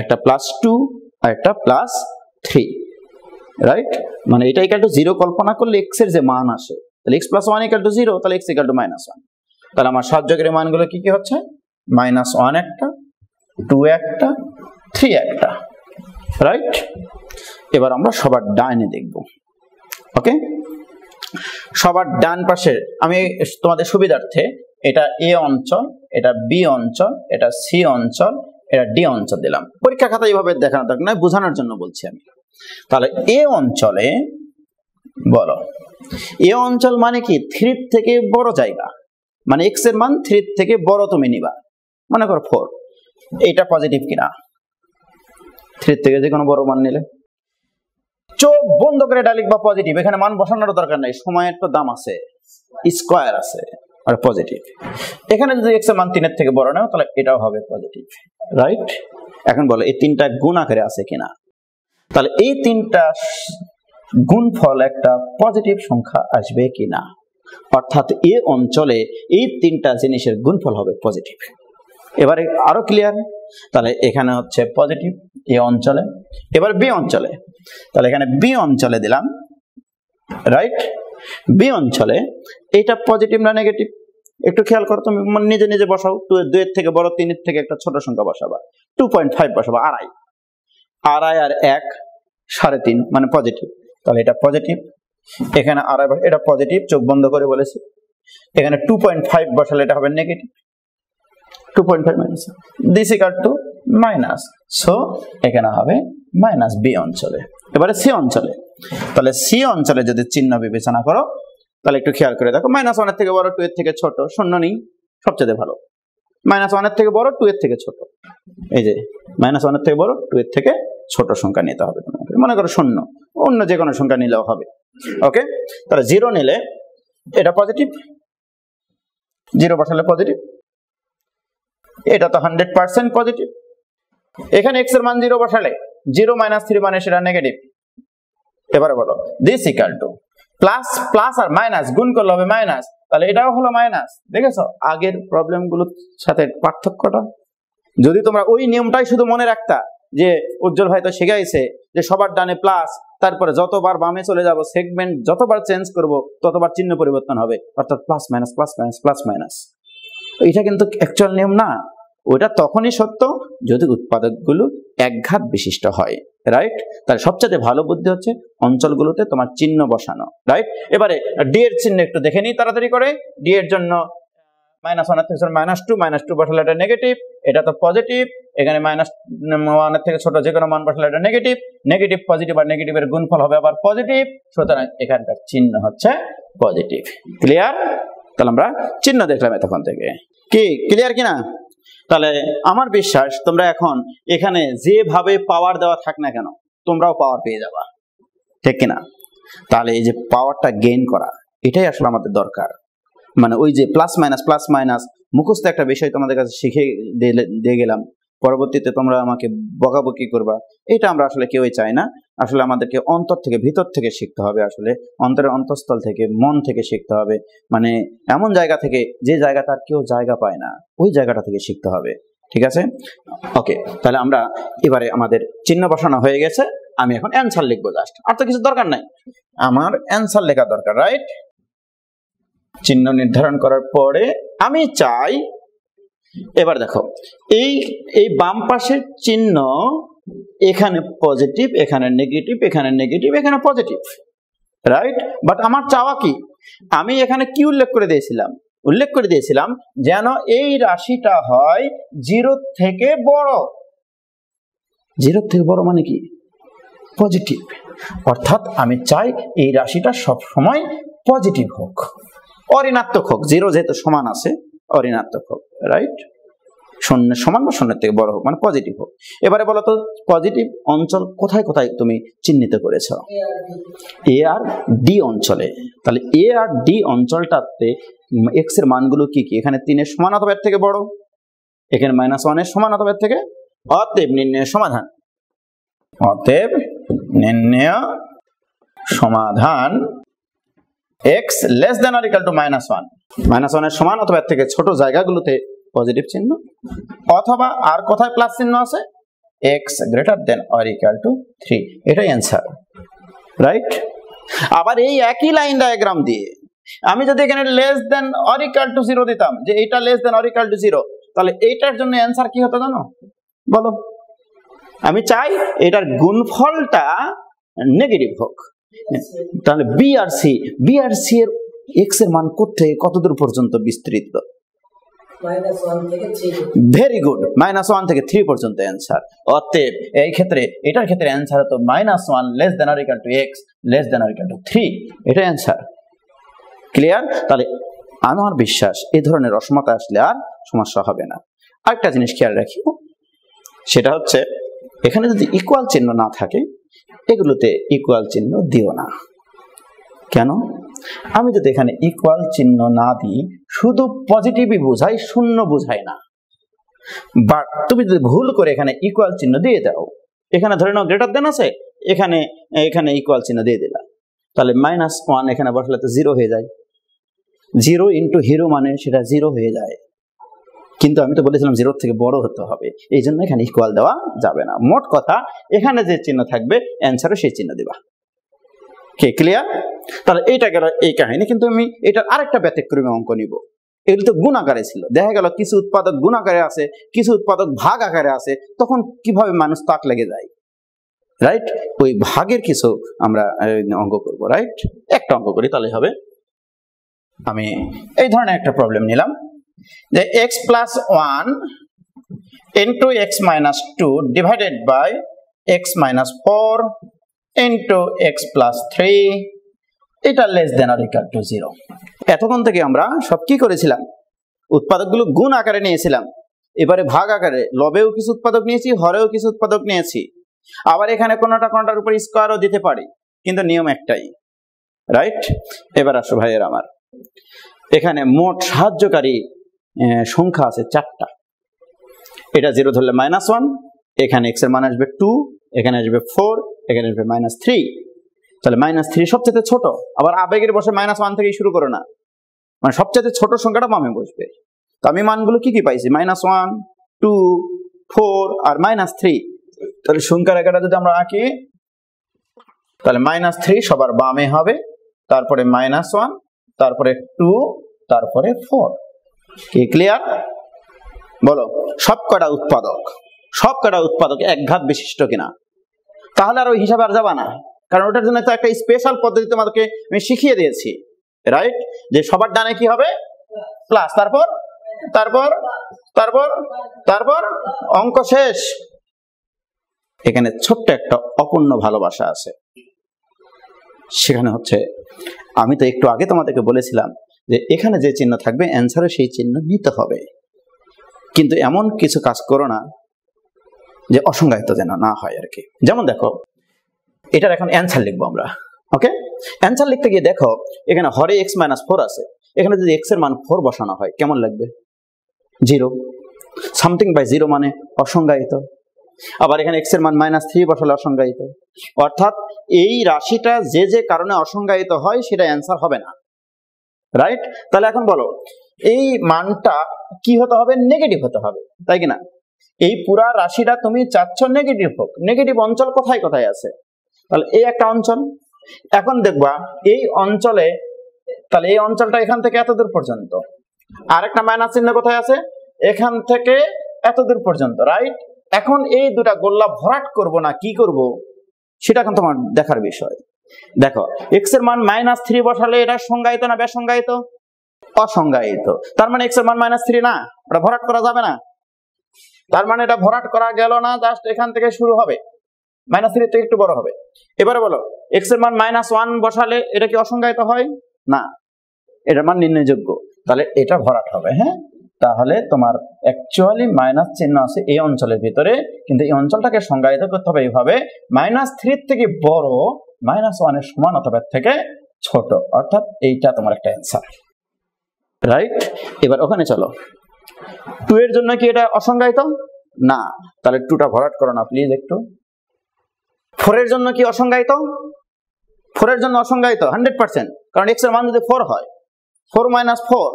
একটা প্লাস টু আর একটা প্লাস থ্রি রাইট মানে এটা ইকাল টু জিরো কল্পনা করলে এক্সের যে মান আসে, তাহলে x plus one equal to zero তাহলে x equal to minus one তাহলে আমার সাহায্যকারী মানগুলো কি কি হচ্ছে? মাইনাস ওয়ান একটা, টু একটা, থ্রি একটা, রাইট? এবার আমরা সবার ডাইনে দেখব, ওকে? সবার ডান পাশে আমি তোমাদের সুবিধার্থে এটা এ অঞ্চল, এটা বি অঞ্চল, এটা সি অঞ্চল, এটা ডি অঞ্চল দিলাম। পরীক্ষা খাতা এইভাবে দেখানো দরকার নয়, বোঝানোর জন্য বলছি আমি। তাহলে এ অঞ্চলে, বলো, এ অঞ্চল মানে কি? থ্রির থেকে বড় জায়গা। মানে এক্সের মান থ্রির থেকে বড় তুমি নিবা। মনে করো ফোর এইটা পজিটিভ কিনা? থ্রির থেকে যে কোনো বড় মান নিলে। চোখ বন্ধ করে এটা লিখবা পজিটিভ এখানে মান বসানোর দরকার নাই। সময়ের তো দাম আছে। স্কোয়ার আছে। আর পজিটিভ এখানে যদি এক্সের মান তিনের থেকে বড় নাও, তাহলে এটাও হবে পজিটিভ রাইট এখন বলো, এই তিনটা গুণ আকারে আছে কিনা? তাহলে এই তিনটা গুণফল একটা পজিটিভ সংখ্যা আসবে কিনা? অর্থাৎ এ অঞ্চলে এই তিনটা জিনিসের গুণফল হবে পজিটিভ এবারে আরও ক্লিয়ার তাহলে এখানে হচ্ছে পজিটিভ এ অঞ্চলে। এবার বি অঞ্চলে। তাহলে এখানে বি অঞ্চলে দিলাম রাইট বি অঞ্চলে এটা পজিটিভ না নেগেটিভ একটু খেয়াল করো তুমি নিজে নিজে বসাও। টু দুয়ের থেকে বড়, তিনের থেকে একটা ছোট সংখ্যা বসাবা। টু পয়েন্ট ফাইভ বসাবা, আড়াই। আড়াই আর এক, সাড়ে তিন মানে পজিটিভ তাহলে এটা পজিটিভ এখানে আড়াই এটা পজিটিভ চোখ বন্ধ করে বলেছি। এখানে টু পয়েন্ট ফাইভ বসালে এটা হবে negative two point five minus this equal to minus so এখানে হবে মাইনাস বি অঞ্চলে। এবারে সি অঞ্চলে। তাহলে সি অঞ্চলে যদি চিহ্ন বিবেচনা করো, তাহলে একটু খেয়াল করে দেখো মাইনাস ওয়ানের থেকে বড় টু এর থেকে ছোট, শূন্য নেই, সবচেয়ে ভালো। মাইনাস ওয়ানের থেকে বড় টু এর থেকে ছোট। এই যে মাইনাস ওয়ানের থেকে বড় টু এর থেকে ছোট সংখ্যা নিতে হবে তোমাকে। মনে করো শূন্য, অন্য যে কোনো সংখ্যা নিলেও হবে। ওকে তাহলে জিরো নিলে এটা পজিটিভ জিরো বসালে পজিটিভ এটা তো হান্ড্রেড পার্সেন্ট পজিটিভ এখানে এক্সের মান জিরো বসালে জিরো মাইনাস থ্রি মানে সেটা নেগেটিভ এবারে বলো this equal to plus plus R minus গুণ করলে হবে মাইনাস তাহলে এটাও হলো মাইনাস দেখেছ? আগের প্রবলেমগুলোর সাথে পার্থক্যটা? যদি তোমরা ওই নিয়মটাই শুধু মনে রাখতা যে উজ্জ্বল ভাই তো শিখাইছে যে সবার ডানে প্লাস তারপরে যতবার বামে চলে যাব সেগমেন্ট যতবার চেঞ্জ করব, ততবার চিহ্ন পরিবর্তন হবে। অর্থাৎ plus minus plus minus plus minus এটা কিন্তু অ্যাকচুয়াল নিয়ম না। ওটা তখনই সত্য যদি উৎপাদকগুলো একঘাত বিশিষ্ট হয় রাইট তাহলে সবচেয়ে ভালো বুদ্ধি হচ্ছে অঞ্চলগুলোতে তোমার চিহ্ন বসানো রাইট এবারে ডি এর চিহ্ন একটু দেখে নিই তাড়াতাড়ি করে। ডি এর জন্য মাইনাস ওয়ানের থেকে ছোট মাইনাস টু মাইনাস টু বসালে এটা নেগেটিভ এটা তো পজিটিভ এখানে মাইনাস ওয়ানের থেকে ছোট যে কোনো মান বসালে এটা নেগেটিভ নেগেটিভ পজিটিভ আর নেগেটিভের গুণফল হবে আবার পজিটিভ সুতরাং এখানকার চিহ্ন হচ্ছে পজিটিভ ক্লিয়ার তাহলে আমরা চিহ্ন দেখলাম এতক্ষণ থেকে। কি? ক্লিয়ার কিনা? তাহলে আমার বিশ্বাস তোমরা এখন এখানে যেভাবে পাওয়ার দেওয়া থাক না কেন, তোমরাও পাওয়ার পেয়ে যাবা। ঠিক কিনা? তাহলে এই যে পাওয়ারটা গেইন করা, এটাই আসলে আমাদের দরকার। মানে ওই যে প্লাস মাইনাস প্লাস মাইনাস মুখস্থ একটা বিষয় তোমাদের কাছে শিখে দিয়ে গেলাম। পরবর্তীতে তোমরা আমাকে বকাবকি করবা। এটা আমরা আসলে কেউই চাই না। আসলে আমাদেরকে অন্তর থেকে, ভিতর থেকে শিখতে হবে আসলে। অন্তরের অন্তঃস্থল থেকে, মন থেকে শিখতে হবে। মানে এমন জায়গা থেকে যে জায়গা তার কেউ জায়গা পায় না, ওই জায়গাটা থেকে শিখতে হবে। ঠিক আছে? ওকে তাহলে আমরা এবারে আমাদের চিহ্ন বসানো হয়ে গেছে। আমি এখন অ্যান্সার লিখব জাস্ট আর তো কিছু দরকার নাই। আমার অ্যান্সার লেখা দরকার রাইট চিহ্ন নির্ধারণ করার পরে আমি চাই, এবার দেখো, এই এই বাম পাশের চিহ্ন এখানে পজিটিভ এখানে নেগেটিভ এখানে নেগেটিভ এখানে পজিটিভ রাইট বাট আমার চাওয়া কি? আমি এখানে কি উল্লেখ করে দিয়েছিলাম? উল্লেখ করে দিয়েছিলাম যেন এই রাশিটা হয় জিরো থেকে বড়। জিরো থেকে বড় মানে কি? পজিটিভ অর্থাৎ আমি চাই এই রাশিটা সব সময় পজিটিভ হোক। অঋণাত্মক হোক জিরো যেহেতু সমান আছে, অঋণাত্মক হোক রাইট শূন্য, সমান বা শূন্যের থেকে বড় হোক মানে পজিটিভ হোক। এবারে বলো তো পজিটিভ অঞ্চল কোথায় কোথায় তুমি চিহ্নিত করেছ? এ আর ডি অঞ্চলে। তাহলে এ আর ডি অঞ্চলটাতে এক্সের মানগুলো কি কি? এখানে তিনের সমান অথবা থেকে বড়? এখানে মাইনাস ওয়ানের সমান অথবা থেকে? অতএব নির্ণয় সমাধান। অতএব নির্ণয় সমাধান x less than or equal to minus one minus ওয়ানের সমান অথবা এর থেকে ছোট জায়গাগুলোতে পজিটিভ চিহ্ন। অথবা আর কোথায় প্লাস চিহ্ন আছে? X greater than or equal to three এটাই অ্যান্সার রাইট আবার এই একই লাইন ডায়াগ্রাম দিয়ে আমি যদি এখানে less than or equal to zero দিতাম, যে এটা less than or equal to zero তাহলে এইটার জন্য অ্যান্সার কি হতো জানো? বলো। আমি চাই এটার গুণফলটা নেগেটিভ হোক। তাহলে বি আর সি বি আর সি এর এক্সের মান কোথায় কতদূর পর্যন্ত বিস্তৃত? ভেরি গুড মাইনাস ওয়ান থেকে থ্রি পর্যন্ত অ্যান্সার অতএব এই ক্ষেত্রে, এটার ক্ষেত্রে answer minus one less than or equal to x less than or equal to three এটা অ্যান্সার ক্লিয়ার তাহলে আমার বিশ্বাস এই ধরনের অসমতা আসলে আর সমস্যা হবে না। আরেকটা জিনিস খেয়াল রাখি সেটা হচ্ছে, এখানে যদি ইকুয়াল চিহ্ন না থাকে এগুলোতে ইকুয়াল চিহ্ন দিও না। কেন? আমি যদি এখানে ইকুয়াল চিহ্ন না দিই, শুধু পজিটিভই বোঝাই, শূন্য বোঝাই না। বাট তুমি যদি ভুল করে এখানে ইকুয়াল চিহ্ন দিয়ে দাও, এখানে ধরে নাও গ্রেটার দেন আছে, এখানে এখানে ইকুয়াল চিহ্ন দিয়ে দিলাম তাহলে মাইনাস ওয়ান এখানে বসলে তো জিরো হয়ে যায়। জিরো ইন্টু হিরো মানে সেটা জিরো হয়ে যায়। কিন্তু আমি তো বলেছিলাম জিরোর থেকে বড় হতে হবে। এই জন্য এখানে ইকুয়াল দেওয়া যাবে না। মোট কথা, এখানে যে চিহ্ন থাকবে অ্যান্সারও সেই চিহ্ন দিবা। কে ক্লিয়ার তাহলে এইটা গেল এই কাহিনী, কিন্তু আমি এটার আরেকটা ব্যতিক্রমী অঙ্ক নিব। এগুলো তো গুণ আকারে ছিল। দেখা গেল কিছু উৎপাদক গুণ আকারে আছে, কিছু উৎপাদক ভাগ আকারে আছে, তখন কীভাবে মানুষ তাক লেগে যায়? রাইট ওই ভাগের কিছু আমরা অঙ্ক করব রাইট একটা অঙ্ক করি তাহলে হবে। আমি এই ধরনের একটা প্রবলেম নিলাম। যে x plus one into x minus two divided by x minus four into x plus three এটা less than or equal to zero এতক্ষণ থেকে আমরা সব কি করেছিলাম? উৎপাদকগুলো গুণ আকারে নিয়েছিলাম। এবারে ভাগ আকারে, লবেও কিছু উৎপাদক নিয়েছি, হরেও কিছু উৎপাদক নিয়েছি। আবার এখানে কোনোটা কোনোটার উপর স্কোয়ারও দিতে পারি, কিন্তু নিয়ম একটাই। রাইট এবার আসো ভাইয়ের আমার। এখানে মোট সাহায্যকারী সংখ্যা আছে চারটা। এটা জিরো ধরলে মাইনাস ওয়ান এখানে এক্সের মান আসবে টু এখানে আসবে ফোর এখানে আসবে মাইনাস থ্রি তাহলে মাইনাস থ্রি সবচেয়ে ছোট, আবার আবেগের বসে মাইনাস ওয়ান থেকেই শুরু করো না। মানে সবচেয়ে ছোট সংখ্যাটা বামে বসবে। তো আমি মানগুলো কি কি পাইছি? মাইনাস ওয়ান টু ফোর আর মাইনাস থ্রি তাহলে সংখ্যার রেখাটা যদি আমরা আঁকি, তাহলে মাইনাস থ্রি সবার বামে হবে, তারপরে মাইনাস ওয়ান তারপরে টু তারপরে ফোর কি ক্লিয়ার বলো, সব কটা উৎপাদক, সব কটা উৎপাদক এক ঘাত বিশিষ্ট কিনা? তাহলে আর ওই হিসাবে আর যাবা না, কারণ ওটার জন্য তো একটা স্পেশাল পদ্ধতি তোমাদেরকে আমি শিখিয়ে দিয়েছি রাইট যে সবার ডানে কি হবে? প্লাস তারপর? তারপর? তারপর? তারপর? অঙ্ক শেষ। এখানে ছোট্ট একটা অপূর্ণ ভালোবাসা আছে। সেখানে হচ্ছে, আমি তো একটু আগে তোমাদেরকে বলেছিলাম যে এখানে যে চিহ্ন থাকবে অ্যান্সারে সেই চিহ্ন নিতে হবে। কিন্তু এমন কিছু কাজ করো না যে অসংজ্ঞায়িত যেন না হয় আর কি। যেমন দেখো, এটার এখন অ্যান্সার লিখব আমরা ওকে অ্যান্সার লিখতে গিয়ে দেখো, এখানে হরে এক্স মাইনাস ফোর আছে। এখানে যদি এক্সের মান ফোর বসানো হয়, কেমন লাগবে? জিরো সামথিং বাই জিরো মানে অসংজ্ঞায়িত। আবার এখানে এক্সের মান মাইনাস থ্রি বসালে অসংজ্ঞায়িত। অর্থাৎ এই রাশিটা যে যে কারণে অসংজ্ঞায়িত হয়, সেটা অ্যান্সার হবে না। রাইট তাহলে এখন বলো, এই মানটা কি হতে হবে? নেগেটিভ হতে হবে, তাই কিনা? এই পুরা রাশিটা তুমি চাচ্ছ নেগেটিভ হোক। নেগেটিভ অঞ্চল কোথায় কোথায় আছে? তাহলে এই একটা অঞ্চল। এখন দেখবা, এই অঞ্চলে, তাহলে এই অঞ্চলটা এখান থেকে এত দূর পর্যন্ত। আরেকটা মাইনাস চিহ্ন কোথায় আছে? এখান থেকে এত দূর পর্যন্ত রাইট এখন এই দুটা গোল্লা ভরাট করব না, কি করব? সেটা এখন তোমার দেখার বিষয়। দেখো এক্সের মান মাইনাস থ্রি বসালে এটা সংজ্ঞায়িত না বেসংজ্ঞায়িত? অসংজ্ঞায়িত। তার মানে এক্সের মান মাইনাস থ্রি না? ওটা ভরাট করা যাবে না? তার মানে এটা ভরাট করা গেল না জাস্ট এখান থেকে শুরু হবে। মাইনাস থ্রি থেকে একটু বড় হবে। এবারে বলো এক্সের মান মাইনাস ওয়ান বসালে এটা কি অসংজ্ঞায়িত হয়? না। এটার মান নির্ণয়যোগ্য। তাহলে এটা ভরাট হবে হ্যাঁ? তাহলে তোমার অ্যাকচুয়ালি মাইনাস চিহ্ন আছে এই অঞ্চলের ভিতরে, কিন্তু এই অঞ্চলটাকে সংজ্ঞায়িত করতে হবে এইভাবে। মাইনাস থ্রির থেকে বড় মাইনাস ওয়ানের সমান অথবা থেকে ছোট। অর্থাৎ এইটা তোমার একটা অ্যান্সার রাইট এবার ওখানে চলো। টু এর জন্য কি এটা অসংজ্ঞায়িত? না। তাহলে টুটা ভরাট করো না প্লিজ একটু। ফোরের জন্য কি অসংজ্ঞায়িত? ফোরের জন্য অসংজ্ঞায়িত হান্ড্রেড পার্সেন্ট কারণ এক্সের মান যদি ফোর হয় ফোর মাইনাস ফোর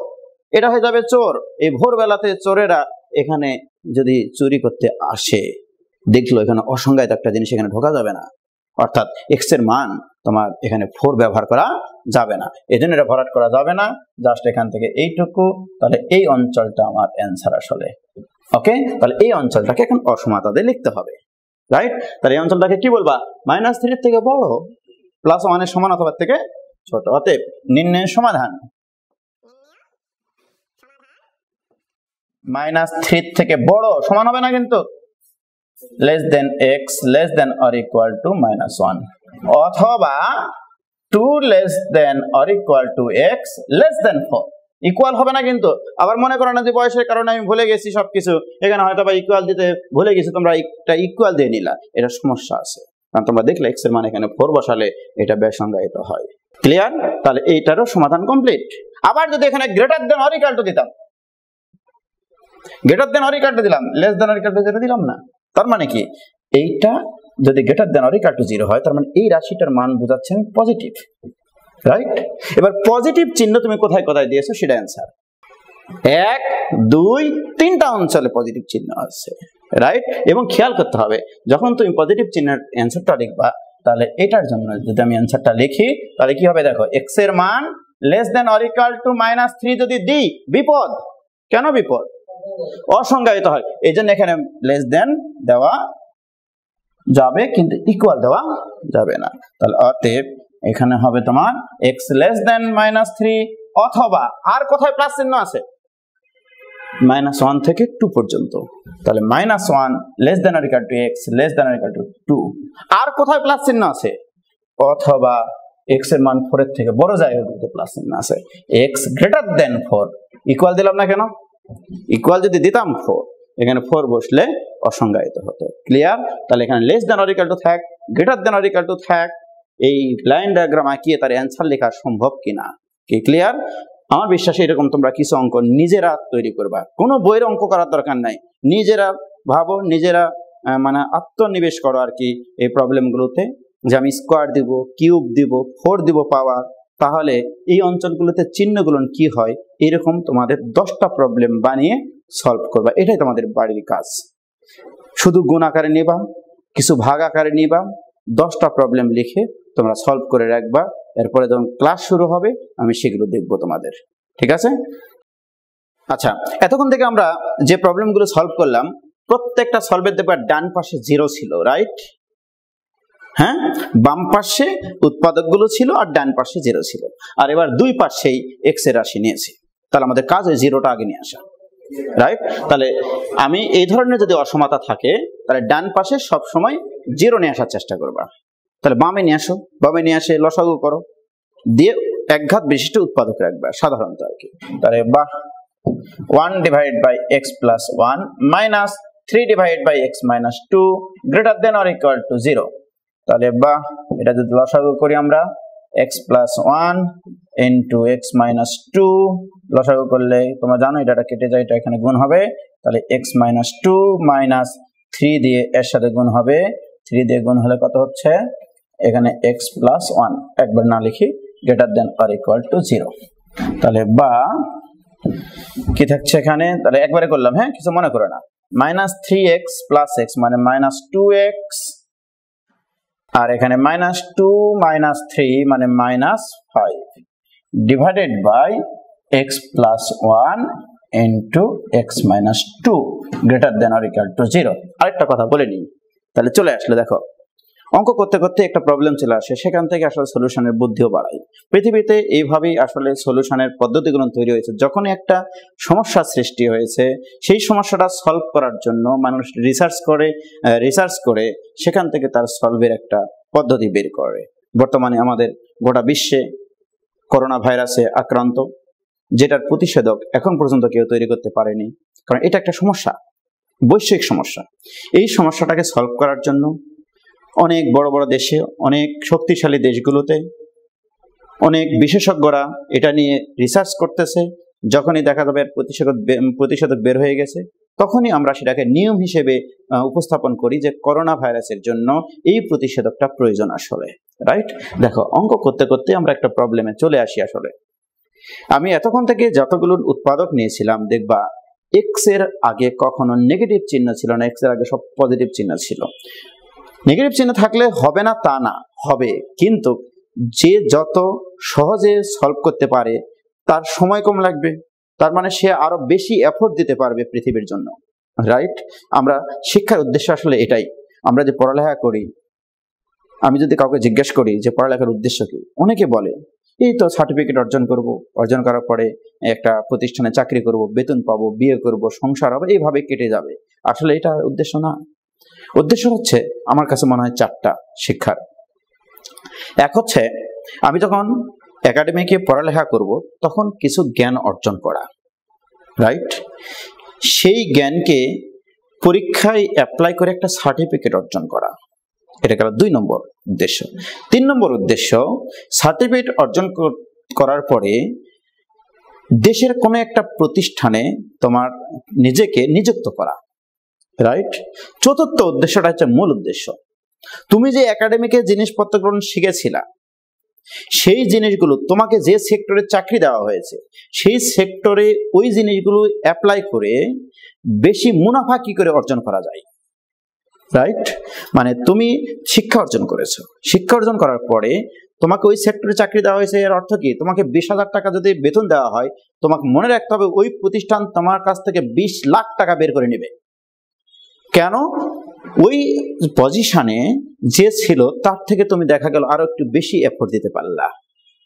এটা হয়ে যাবে চোর। এই ভোরবেলাতে চোরেরা এখানে যদি চুরি করতে আসে, দেখল এখানে অসংজ্ঞায়িত একটা জিনিস, এখানে ঢোকা যাবে না। অর্থাৎ এক্সের মান তোমার এখানে ফোর ব্যবহার করা যাবে না। এই জন্য এটা ভরাট করা যাবে না। জাস্ট এখান থেকে এইটুকু, তাহলে এই অঞ্চলটা আমার অ্যান্সার আসলে। ওকে তাহলে এই অঞ্চলটাকে এখন অসমাতাতে লিখতে হবে। রাইট তাহলে এই অঞ্চলটাকে কি বলবা? মাইনাস থ্রির থেকে বড় প্লাস ওয়ানের সমান অথবা থেকে ছোট। অতএব নির্ণয়ের সমাধান। মাইনাস থ্রি থেকে বড়, সমান হবে না কিন্তু। Less than x less than or equal to minus one অথবা two less than or equal to x less than four equal হবে না কিন্তু। আবার মনে করো না যে বয়সের কারণে আমি ভুলে গেছি সবকিছু। এখানে হয়তো বা ইকুয়াল দিতে ভুলে গেছি, তোমরা একটা ইকুয়াল দিয়ে নিলা। এটা সমস্যা আছে। কারণ তোমরা দেখলে এক্সের মান এখানে ফোর বসালে এটা বেসংজ্ঞায়িত হয়। ক্লিয়ার তাহলে এইটারও সমাধান কমপ্লিট আবার যদি এখানে greater than or equal to দিতাম। Greater than or equal to দিলাম। Less than or equal to দিলাম না। তার মানে কি? এইটা যদি greater than or to zero হয়, তার মানে এই রাশিটার মান বোঝাচ্ছেন পজিটিভ রাইট এবার পজিটিভ চিহ্ন তুমি কোথায় কোথায় দিয়েছ সেটা অ্যান্সার এক, দুই, তিনটা অঞ্চলে পজিটিভ চিহ্ন আছে রাইট এবং খেয়াল করতে হবে, যখন তুমি পজিটিভ চিহ্নের অ্যান্সারটা লিখবা, তাহলে এটার জন্য যদি আমি অ্যান্সারটা লিখি, তাহলে কি হবে দেখো এক্সের মান less than or equal to minus three যদি দিই, বিপদ। কেন বিপদ? অসংজ্ঞায়িত হয়। এই জন্য এখানে লেস দেন দেওয়া যাবে, কিন্তু ইকুয়াল দেওয়া যাবে না। তাহলে অতএব এখানে হবে তোমার x less than minus three অথবা আর কোথায় প্লাস চিহ্ন আছে? মাইনাস ওয়ান থেকে টু পর্যন্ত। তাহলে minus one less than or equal to x less than or equal to two আর কোথায় প্লাস চিহ্ন আছে? অথবা এক্সের মান ফোরের থেকে বড় জায়গাগুলোতে প্লাস চিহ্ন আছে। X greater than four equal দিলাম না কেন? ইকুয়াল যদি দিতাম ফোর এখানে ফোর বসলে অসংজ্ঞায়িত হতো। ক্লিয়ার তাহলে এখানে less than or equal to থাক greater than or equal to থাক, এই লাইন ডায়াগ্রাম আঁকিয়ে তার অ্যান্সার লেখা সম্ভব কিনা? কি ক্লিয়ার আমার বিশ্বাসে এরকম তোমরা কিছু অঙ্ক নিজেরা তৈরি করবা। কোনো বইয়ের অঙ্ক করার দরকার নাই। নিজেরা ভাবো, নিজেরা মানে আত্মনিবেশ করো আর কি এই প্রবলেমগুলোতে যে আমি স্কোয়ার দিব কিউব দিব ফোর দিব পাওয়ার তাহলে এই অঞ্চলগুলোতে চিহ্নগুলো কি হয়? এরকম তোমাদের দশটা প্রবলেম বানিয়ে সলভ করবা। এটাই তোমাদের বাড়ির কাজ। শুধু গুণ আকারে নিবা, কিছু ভাগ আকারে নিবা, দশটা প্রবলেম লিখে তোমরা সলভ করে রাখবা। এরপরে যখন ক্লাস শুরু হবে, আমি সেগুলো দেখব তোমাদের। ঠিক আছে? আচ্ছা এতক্ষণ থেকে আমরা যে প্রবলেমগুলো সলভ করলাম, প্রত্যেকটা সলভের দেখবা ডান পাশে জিরো ছিল রাইট হ্যাঁ? বাম পাশে উৎপাদকগুলো ছিল আর ডান পাশে জিরো ছিল। আর এবার দুই পাশেই এক্সের রাশি নিয়েছি। তাহলে আমাদের কাজ ওই জিরোটা আগে নিয়ে আসা। রাইট তাহলে আমি এই ধরনের যদি অসমতা থাকে, তাহলে ডান পাশে সব সময় জিরো নিয়ে আসার চেষ্টা করবা। তাহলে বামে নিয়ে আসো, বামে নিয়ে আসে, লসাগু করো। দিয়ে একঘাত বিশিষ্ট উৎপাদক রাখবা, সাধারণত আর কি। তাহলে বা one divide by x plus one minus three divide by x minus two greater than or equal to zero তাহলে বা, এটা যদি লসাগু করি আমরা x plus one into x minus two লসাগু করলে তোমরা জানো এটা কেটে যায়, এটা এখানে গুণ হবে। তাহলে x minus two minus three দিয়ে এর সাথে গুণ হবে। থ্রি দিয়ে গুণ হলে কত হচ্ছে? এখানে এক্স প্লাস ওয়ান একবার না লিখি greater than or equal to zero তাহলে বা, কি থাকছে এখানে? তাহলে একবারে করলাম হ্যাঁ? কিছু মনে করে না। Minus three x plus x মানে মাইনাস টু এক্স আর এখানে মাইনাস টু মাইনাস থ্রি মানে minus five divided by x plus one into x minus two greater than or equal to zero আরেকটা কথা বলে নিই। তাহলে চলে আসলে, দেখো। অঙ্ক করতে করতে একটা প্রবলেম চলে আসে। সেখান থেকে আসলে সলিউশনের বুদ্ধিও বাড়ায়। পৃথিবীতে এইভাবেই আসলে সলিউশনের পদ্ধতিগুলো তৈরি হয়েছে। যখন একটা সমস্যা সৃষ্টি হয়েছে, সেই সমস্যাটা সলভ করার জন্য মানুষ রিসার্চ করে রিসার্চ করে, সেখান থেকে তার সলভের একটা পদ্ধতি বের করে। বর্তমানে আমাদের গোটা বিশ্বে করোনা ভাইরাসে আক্রান্ত, যেটার প্রতিষেধক এখন পর্যন্ত কেউ তৈরি করতে পারেনি। কারণ এটা একটা সমস্যা, বৈশ্বিক সমস্যা। এই সমস্যাটাকে সলভ করার জন্য অনেক বড় বড় দেশে, অনেক শক্তিশালী দেশগুলোতে, অনেক বিশেষজ্ঞরা এটা নিয়ে রিসার্চ করতেছে। যখনই দেখা যাবে প্রতিষেধক প্রতিষেধক বের হয়ে গেছে, তখনই আমরা সেটাকে নিয়ম হিসেবে উপস্থাপন করি যে করোনা ভাইরাসের জন্য এই প্রতিষেধকটা প্রয়োজন আসলে রাইট দেখো, অঙ্ক করতে করতে আমরা একটা প্রবলেমে চলে আসি আসলে। আমি এতক্ষণ থেকে যতগুলো উৎপাদক নিয়েছিলাম, দেখবা এক্সের আগে কখনো নেগেটিভ চিহ্ন ছিল না এক্সের আগে সব পজিটিভ চিহ্ন ছিল। নেগেটিভ চিহ্ন থাকলে হবে না, তা না, হবে। কিন্তু যে যত সহজে সলভ করতে পারে, তার সময় কম লাগবে। তার মানে সে আরও বেশি এফোর্ট দিতে পারবে পৃথিবীর জন্য। রাইট আমরা শিক্ষার উদ্দেশ্য আসলে এটাই। আমরা যে পড়ালেখা করি, আমি যদি কাউকে জিজ্ঞেস করি যে পড়ালেখার উদ্দেশ্য কি, অনেকে বলে, এই তো সার্টিফিকেট অর্জন করব। অর্জন করার পরে একটা প্রতিষ্ঠানে চাকরি করব, বেতন পাবো, বিয়ে করব, সংসার হবে, এইভাবে কেটে যাবে। আসলে এটা উদ্দেশ্য না। উদ্দেশ্য হচ্ছে আমার কাছে মনে হয় চারটা শিক্ষার। এক হচ্ছে, আমি যখন একাডেমিকে পড়ালেখা করব, তখন কিছু জ্ঞান অর্জন করা রাইট সেই জ্ঞানকে পরীক্ষায় অ্যাপ্লাই করে একটা সার্টিফিকেট অর্জন করা। এটা গেল দুই নম্বর উদ্দেশ্য। তিন নম্বর উদ্দেশ্য সার্টিফিকেট অর্জন কর- করার পরে দেশের কোনো একটা প্রতিষ্ঠানে তোমার নিজেকে নিযুক্ত করা। রাইট চতুর্থ উদ্দেশ্যটা হচ্ছে মূল উদ্দেশ্য। তুমি যে একাডেমিকে জিনিসপত্রগুলো শিখেছিলা, সেই জিনিসগুলো, তোমাকে যে সেক্টরে চাকরি দেওয়া হয়েছে, সেই সেক্টরে ওই জিনিসগুলো অ্যাপ্লাই করে বেশি মুনাফা কি করে অর্জন করা যায়? রাইট মানে তুমি শিক্ষা অর্জন করেছ। শিক্ষা অর্জন করার পরে তোমাকে ওই সেক্টরে চাকরি দেওয়া হয়েছে, এর অর্থ কি? তোমাকে বিশ হাজার টাকা যদি বেতন দেওয়া হয়, তোমাকে মনে রাখতে হবে ওই প্রতিষ্ঠান তোমার কাছ থেকে বিশ লাখ টাকা বের করে নেবে। কেন? ওই পজিশনে যে ছিল, তার থেকে তুমি দেখা গেল আরও একটু বেশি এফোর্ট দিতে পারলা।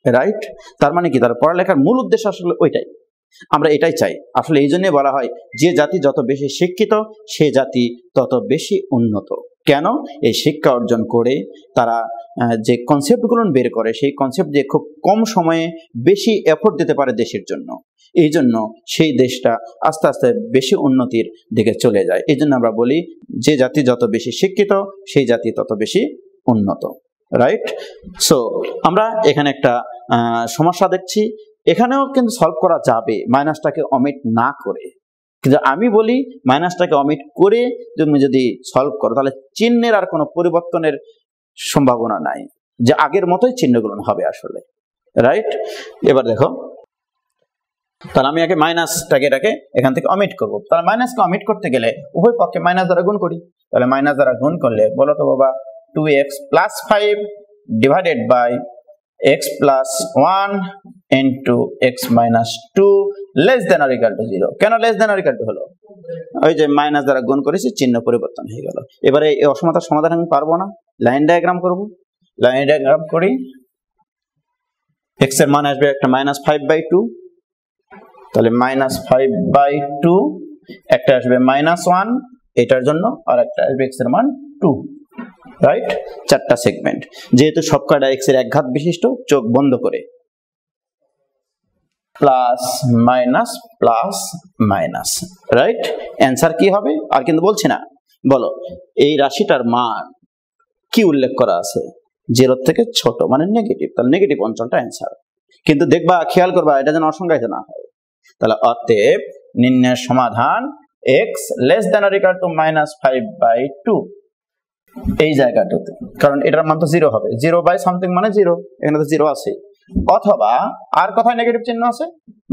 রাইট তার মানে কি? তার পড়ালেখার মূল উদ্দেশ্য আসলে ওইটাই। আমরা এটাই চাই। আসলে এই জন্যই বলা হয়, যে জাতি যত বেশি শিক্ষিত, সে জাতি তত বেশি উন্নত। কেন? এই শিক্ষা অর্জন করে তারা যে কনসেপ্টগুলো বের করে, সেই কনসেপ্ট দিয়ে খুব কম সময়ে বেশি এফোর্ট দিতে পারে দেশের জন্য। এই জন্য সেই দেশটা আস্তে আস্তে বেশি উন্নতির দিকে চলে যায়। এই জন্য আমরা বলি, যে জাতি যত বেশি শিক্ষিত, সেই জাতি তত বেশি উন্নত। রাইট সো আমরা এখানে একটা সমস্যা দেখছি। এখানেও কিন্তু সলভ করা যাবে মাইনাসটাকে অমিট না করে। কিন্তু আমি বলি মাইনাসটাকে অমিট করে তুমি যদি সলভ করো, তাহলে চিহ্নের আর কোনো পরিবর্তনের সম্ভাবনা নাই। যে আগের মতোই চিহ্নগুলো হবে আসলে। রাইট এবার দেখো। তাহলে আমি আগে মাইনাসটাকে এটাকে এখান থেকে অমিট করব। তাহলে মাইনাসকে অমিট করতে গেলে উভয় পক্ষে মাইনাস দ্বারা গুণ করি। তাহলে মাইনাস দ্বারা গুণ করলে বলো তো বাবা two x plus five divided by x plus one into x minus two less than or equal to zero কেন লেস দেন আর টু হলো? ওই যে মাইনাস দ্বারা গুণ করেছি, চিহ্ন পরিবর্তন হয়ে গেল। এবারে এই অসমতার সমাধান আমি পারব না। লাইন ডায়াগ্রাম করব। লাইন ডায়াগ্রাম করি। এক্সের মান আসবে একটা মাইনাস ফাইভ বাই টু তাহলে মাইনাস ফাইভ বাই টু একটা আসবে মাইনাস ওয়ান এটার জন্য আর একটা আসবে এক্সের মান টু রাইট চারটা সেগমেন্ট যেহেতু সব কয়টা এক্সের এক ঘাত বিশিষ্ট, চোখ বন্ধ করে। Plus minus plus minus right answer কি হবে? আর কিন্তু বলছি না। বলো, এই রাশিটার মান কি উল্লেখ করা আছে? জিরো থেকে ছোট মানে নেগেটিভ তাহলে নেগেটিভ অঞ্চলটা অ্যান্সার কিন্তু দেখবা, খেয়াল করবা, এটা যেন অসংজ্ঞায়িত না হয়। তাহলে অতএব নির্ণয়ের সমাধান x less than equal to minus five by two এই জায়গাটাতে, কারণ এটার মান তো জিরো হবে। জিরো বাই সামথিং মানে জিরো এখানে তো জিরো আছে। অথবা আর কোথায় নেগেটিভ চিহ্ন আছে?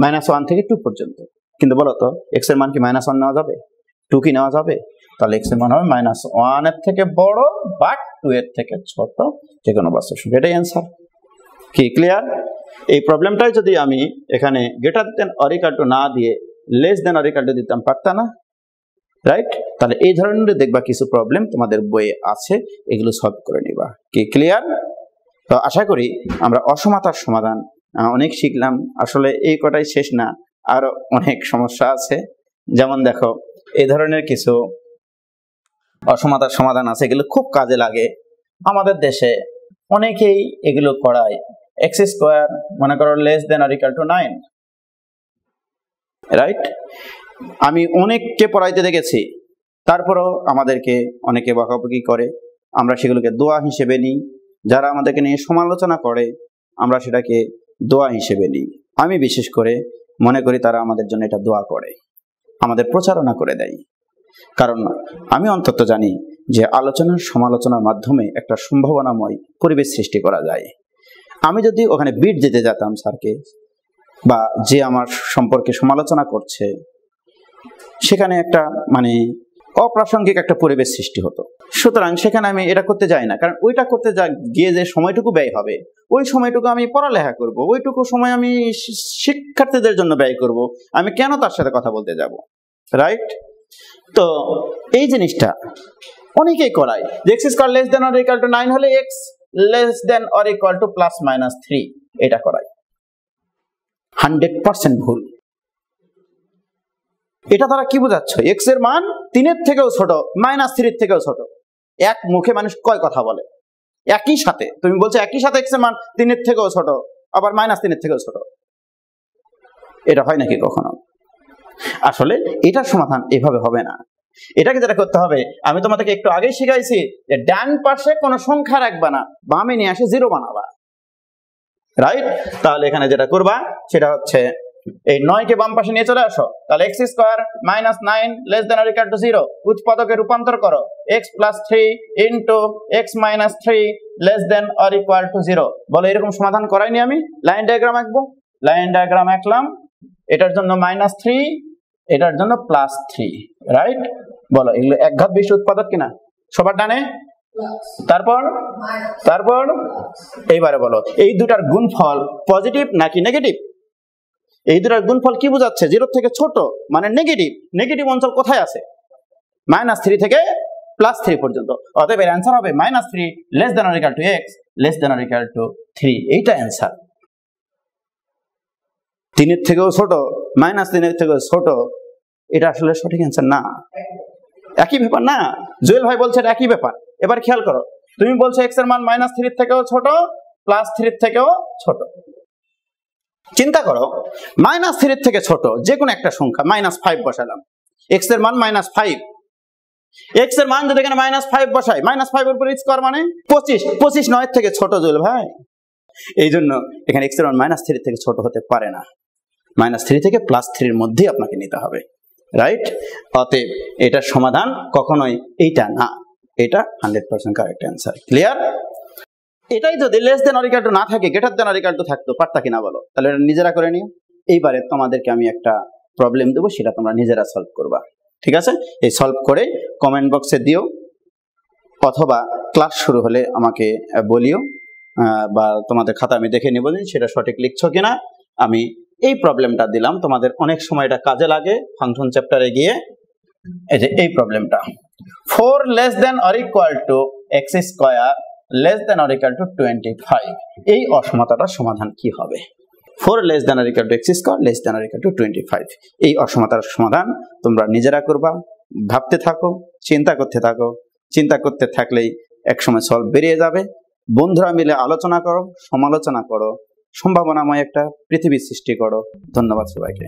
মাইনাস ওয়ান থেকে টু পর্যন্ত। কিন্তু বলো তো এক্সের মান কি মাইনাস ওয়ান নেওয়া যাবে? টু কি নেওয়া যাবে? তাহলে এক্সের মান হবে মাইনাস ওয়ানের থেকে বড় বাট টু এর থেকে ছোট যে কোনো বাস্তব সংখ্যা এটাই অ্যান্সার কি ক্লিয়ার এই প্রবলেমটাই যদি আমি এখানে গ্রেটার দেন অরিকাল টু না দিয়ে লেস দেন অরিকাল টু দিতাম, পারতা না? রাইট তাহলে এই ধরনের দেখবা কিছু প্রবলেম তোমাদের বইয়ে আছে, এগুলো সলভ করে নিবা। কি ক্লিয়ার তো আশা করি আমরা অসমাতার সমাধান অনেক শিখলাম। আসলে এই কটাই শেষ না, আরও অনেক সমস্যা আছে। যেমন দেখো, এই ধরনের কিছু অসমাতার সমাধান আছে, এগুলো খুব কাজে লাগে। আমাদের দেশে অনেকেই এগুলো করায়। এক্স স্কোয়ার মনে করো less than or equal to nine right আমি অনেককে পড়াইতে দেখেছি, তারপরেও আমাদেরকে অনেকে বকাবকি করে, আমরা সেগুলোকে দোয়া হিসেবে নিই, যারা আমাদেরকে নিয়ে সমালোচনা করে, আমরা সেটাকে দোয়া হিসেবে নিই। আমি বিশেষ করে মনে করি তারা আমাদের জন্য এটা দোয়া করে, আমাদের প্রচারণা করে দেয়। কারণ আমি অন্তত জানি যে আলোচনার সমালোচনার মাধ্যমে একটা সম্ভাবনাময় পরিবেশ সৃষ্টি করা যায়। আমি যদি ওখানে বিট যেতে যেতাম স্যারকে, বা যে আমার সম্পর্কে সমালোচনা করছে, সেখানে একটা মানে অপ্রাসঙ্গিক একটা পরিবেশ সৃষ্টি হতো। সুতরাং সেখানে আমি এটা করতে যাই না, কারণ ওইটা করতে যা গিয়ে যে সময়টুকু ব্যয় হবে, ওই সময়টুকু আমি পড়ালেখা করব, ওইটুকু সময় আমি শিক্ষার্থীদের জন্য ব্যয় করব, আমি কেন তার সাথে কথা বলতে যাব? রাইট তো এই জিনিসটা অনেকেই করায়। যে x square less than or equal to nine হলে x less than or equal to plus minus three এটা করায় হান্ড্রেড পার্সেন্ট ভুল। এটা তারা কি বোঝাচ্ছ? এক্সের মান তিনের থেকেও ছোট মাইনাস থ্রির থেকেও ছোট। এক মুখে মানুষ কয় কথা বলে? একই সাথে। তুমি বলছো একই সাথে এক্সের মান তিনের থেকেও ছোট, আবার মাইনাস তিনের থেকেও ছোট। এটা হয় নাকি কখনো? আসলে এটার সমাধান এভাবে হবে না। এটাকে যেটা করতে হবে, আমি তোমাদেরকে একটু আগেই শিখাইছি যে ডান পাশে কোনো সংখ্যা রাখবা না, বামে নিয়ে আসে জিরো বানাবা। রাইট তাহলে এখানে যেটা করবা, সেটা হচ্ছে এই নয়কে বাম পাশে নিয়ে চলে আসো। তাহলে x square minus nine less than or to zero উৎপাদকে রূপান্তর করো। X plus three into x minus three less than or equal to zero বলো, এরকম সমাধান করাইনি আমি? লাইন ডায়াগ্রাম আঁকবো। লাইন ডায়াগ্রাম আঁকলাম। এটার জন্য মাইনাস থ্রি এটার জন্য প্লাস থ্রি রাইট বলো এগুলো একঘাত বেশি উৎপাদক কিনা? সবার ডানে? তারপর? তারপর? এইবারে বলো এই দুটার গুণফল পজিটিভ নাকি নেগেটিভ এই দুটার গুণফল কি বোঝাচ্ছে? জিরো থেকে ছোট মানে নেগেটিভ নেগেটিভ অঞ্চল কোথায় আছে? মাইনাস থ্রি থেকে প্লাস থ্রি পর্যন্ত। অতএব এর অ্যান্সার হবে minus three less than or equal to x less than or equal to three এইটা অ্যান্সার তিনের থেকেও ছোট মাইনাস তিনের থেকেও ছোট, এটা আসলে সঠিক অ্যান্সার না। একই ব্যাপার না, জুয়েল ভাই বলছে এটা একই ব্যাপার। এবার খেয়াল করো, তুমি বলছো এক্সের মান মাইনাস থ্রির থেকেও ছোট প্লাস থ্রির থেকেও ছোট। চিন্তা করো মাইনাস থ্রির থেকে ছোট যে কোনো একটা সংখ্যা মাইনাস ফাইভ বসালাম। এক্সের মান মাইনাস ফাইভ এক্সের মান যদি মাইনাস ফাইভ বসাই মাইনাস ফাইভ এর উপর স্কোয়ার মানে পঁচিশ পঁচিশ নয়ের থেকে ছোট জুয়েল ভাই। এই জন্য এখানে এক্সের মান মাইনাস থ্রি থেকে ছোট হতে পারে না। মাইনাস থ্রি থেকে প্লাস থ্রির মধ্যেই আপনাকে নিতে হবে রাইট অতএব এটার সমাধান কখনোই এইটা না, এটা hundred percent correct answer clear এটাই যদি লেস দেন অরিকাল না থাকে গ্রেটার দেন অরিকাল থাকতো, পারতা কিনা বলো? তাহলে এটা নিজেরা করে নিও। এইবারে তোমাদেরকে আমি একটা প্রবলেম দেবো, সেটা তোমরা নিজেরা সলভ করবা, ঠিক আছে? এই সলভ করে কমেন্ট বক্সে দিও, অথবা ক্লাস শুরু হলে আমাকে বলিও বা তোমাদের খাতা আমি দেখে নেব সেটা সঠিক লিখছো কিনা, আমি এই প্রবলেমটা দিলাম। তোমাদের অনেক সময় এটা কাজে লাগে। ফাংশন চ্যাপ্টারে গিয়ে এই যে, এই প্রবলেমটা four less than or equal to x square less than or equal to twenty five এই অসমতাটার সমাধান কি হবে? Four less than or equal to x square less than or equal to twenty five এই অসমতার সমাধান তোমরা নিজেরা করবা। ভাবতে থাকো, চিন্তা করতে থাকো। চিন্তা করতে থাকলেই একসময় সলভ বেরিয়ে যাবে। বন্ধুরা মিলে আলোচনা করো, সমালোচনা করো। সম্ভাবনাময় একটা পৃথিবী সৃষ্টি করো। ধন্যবাদ সবাইকে।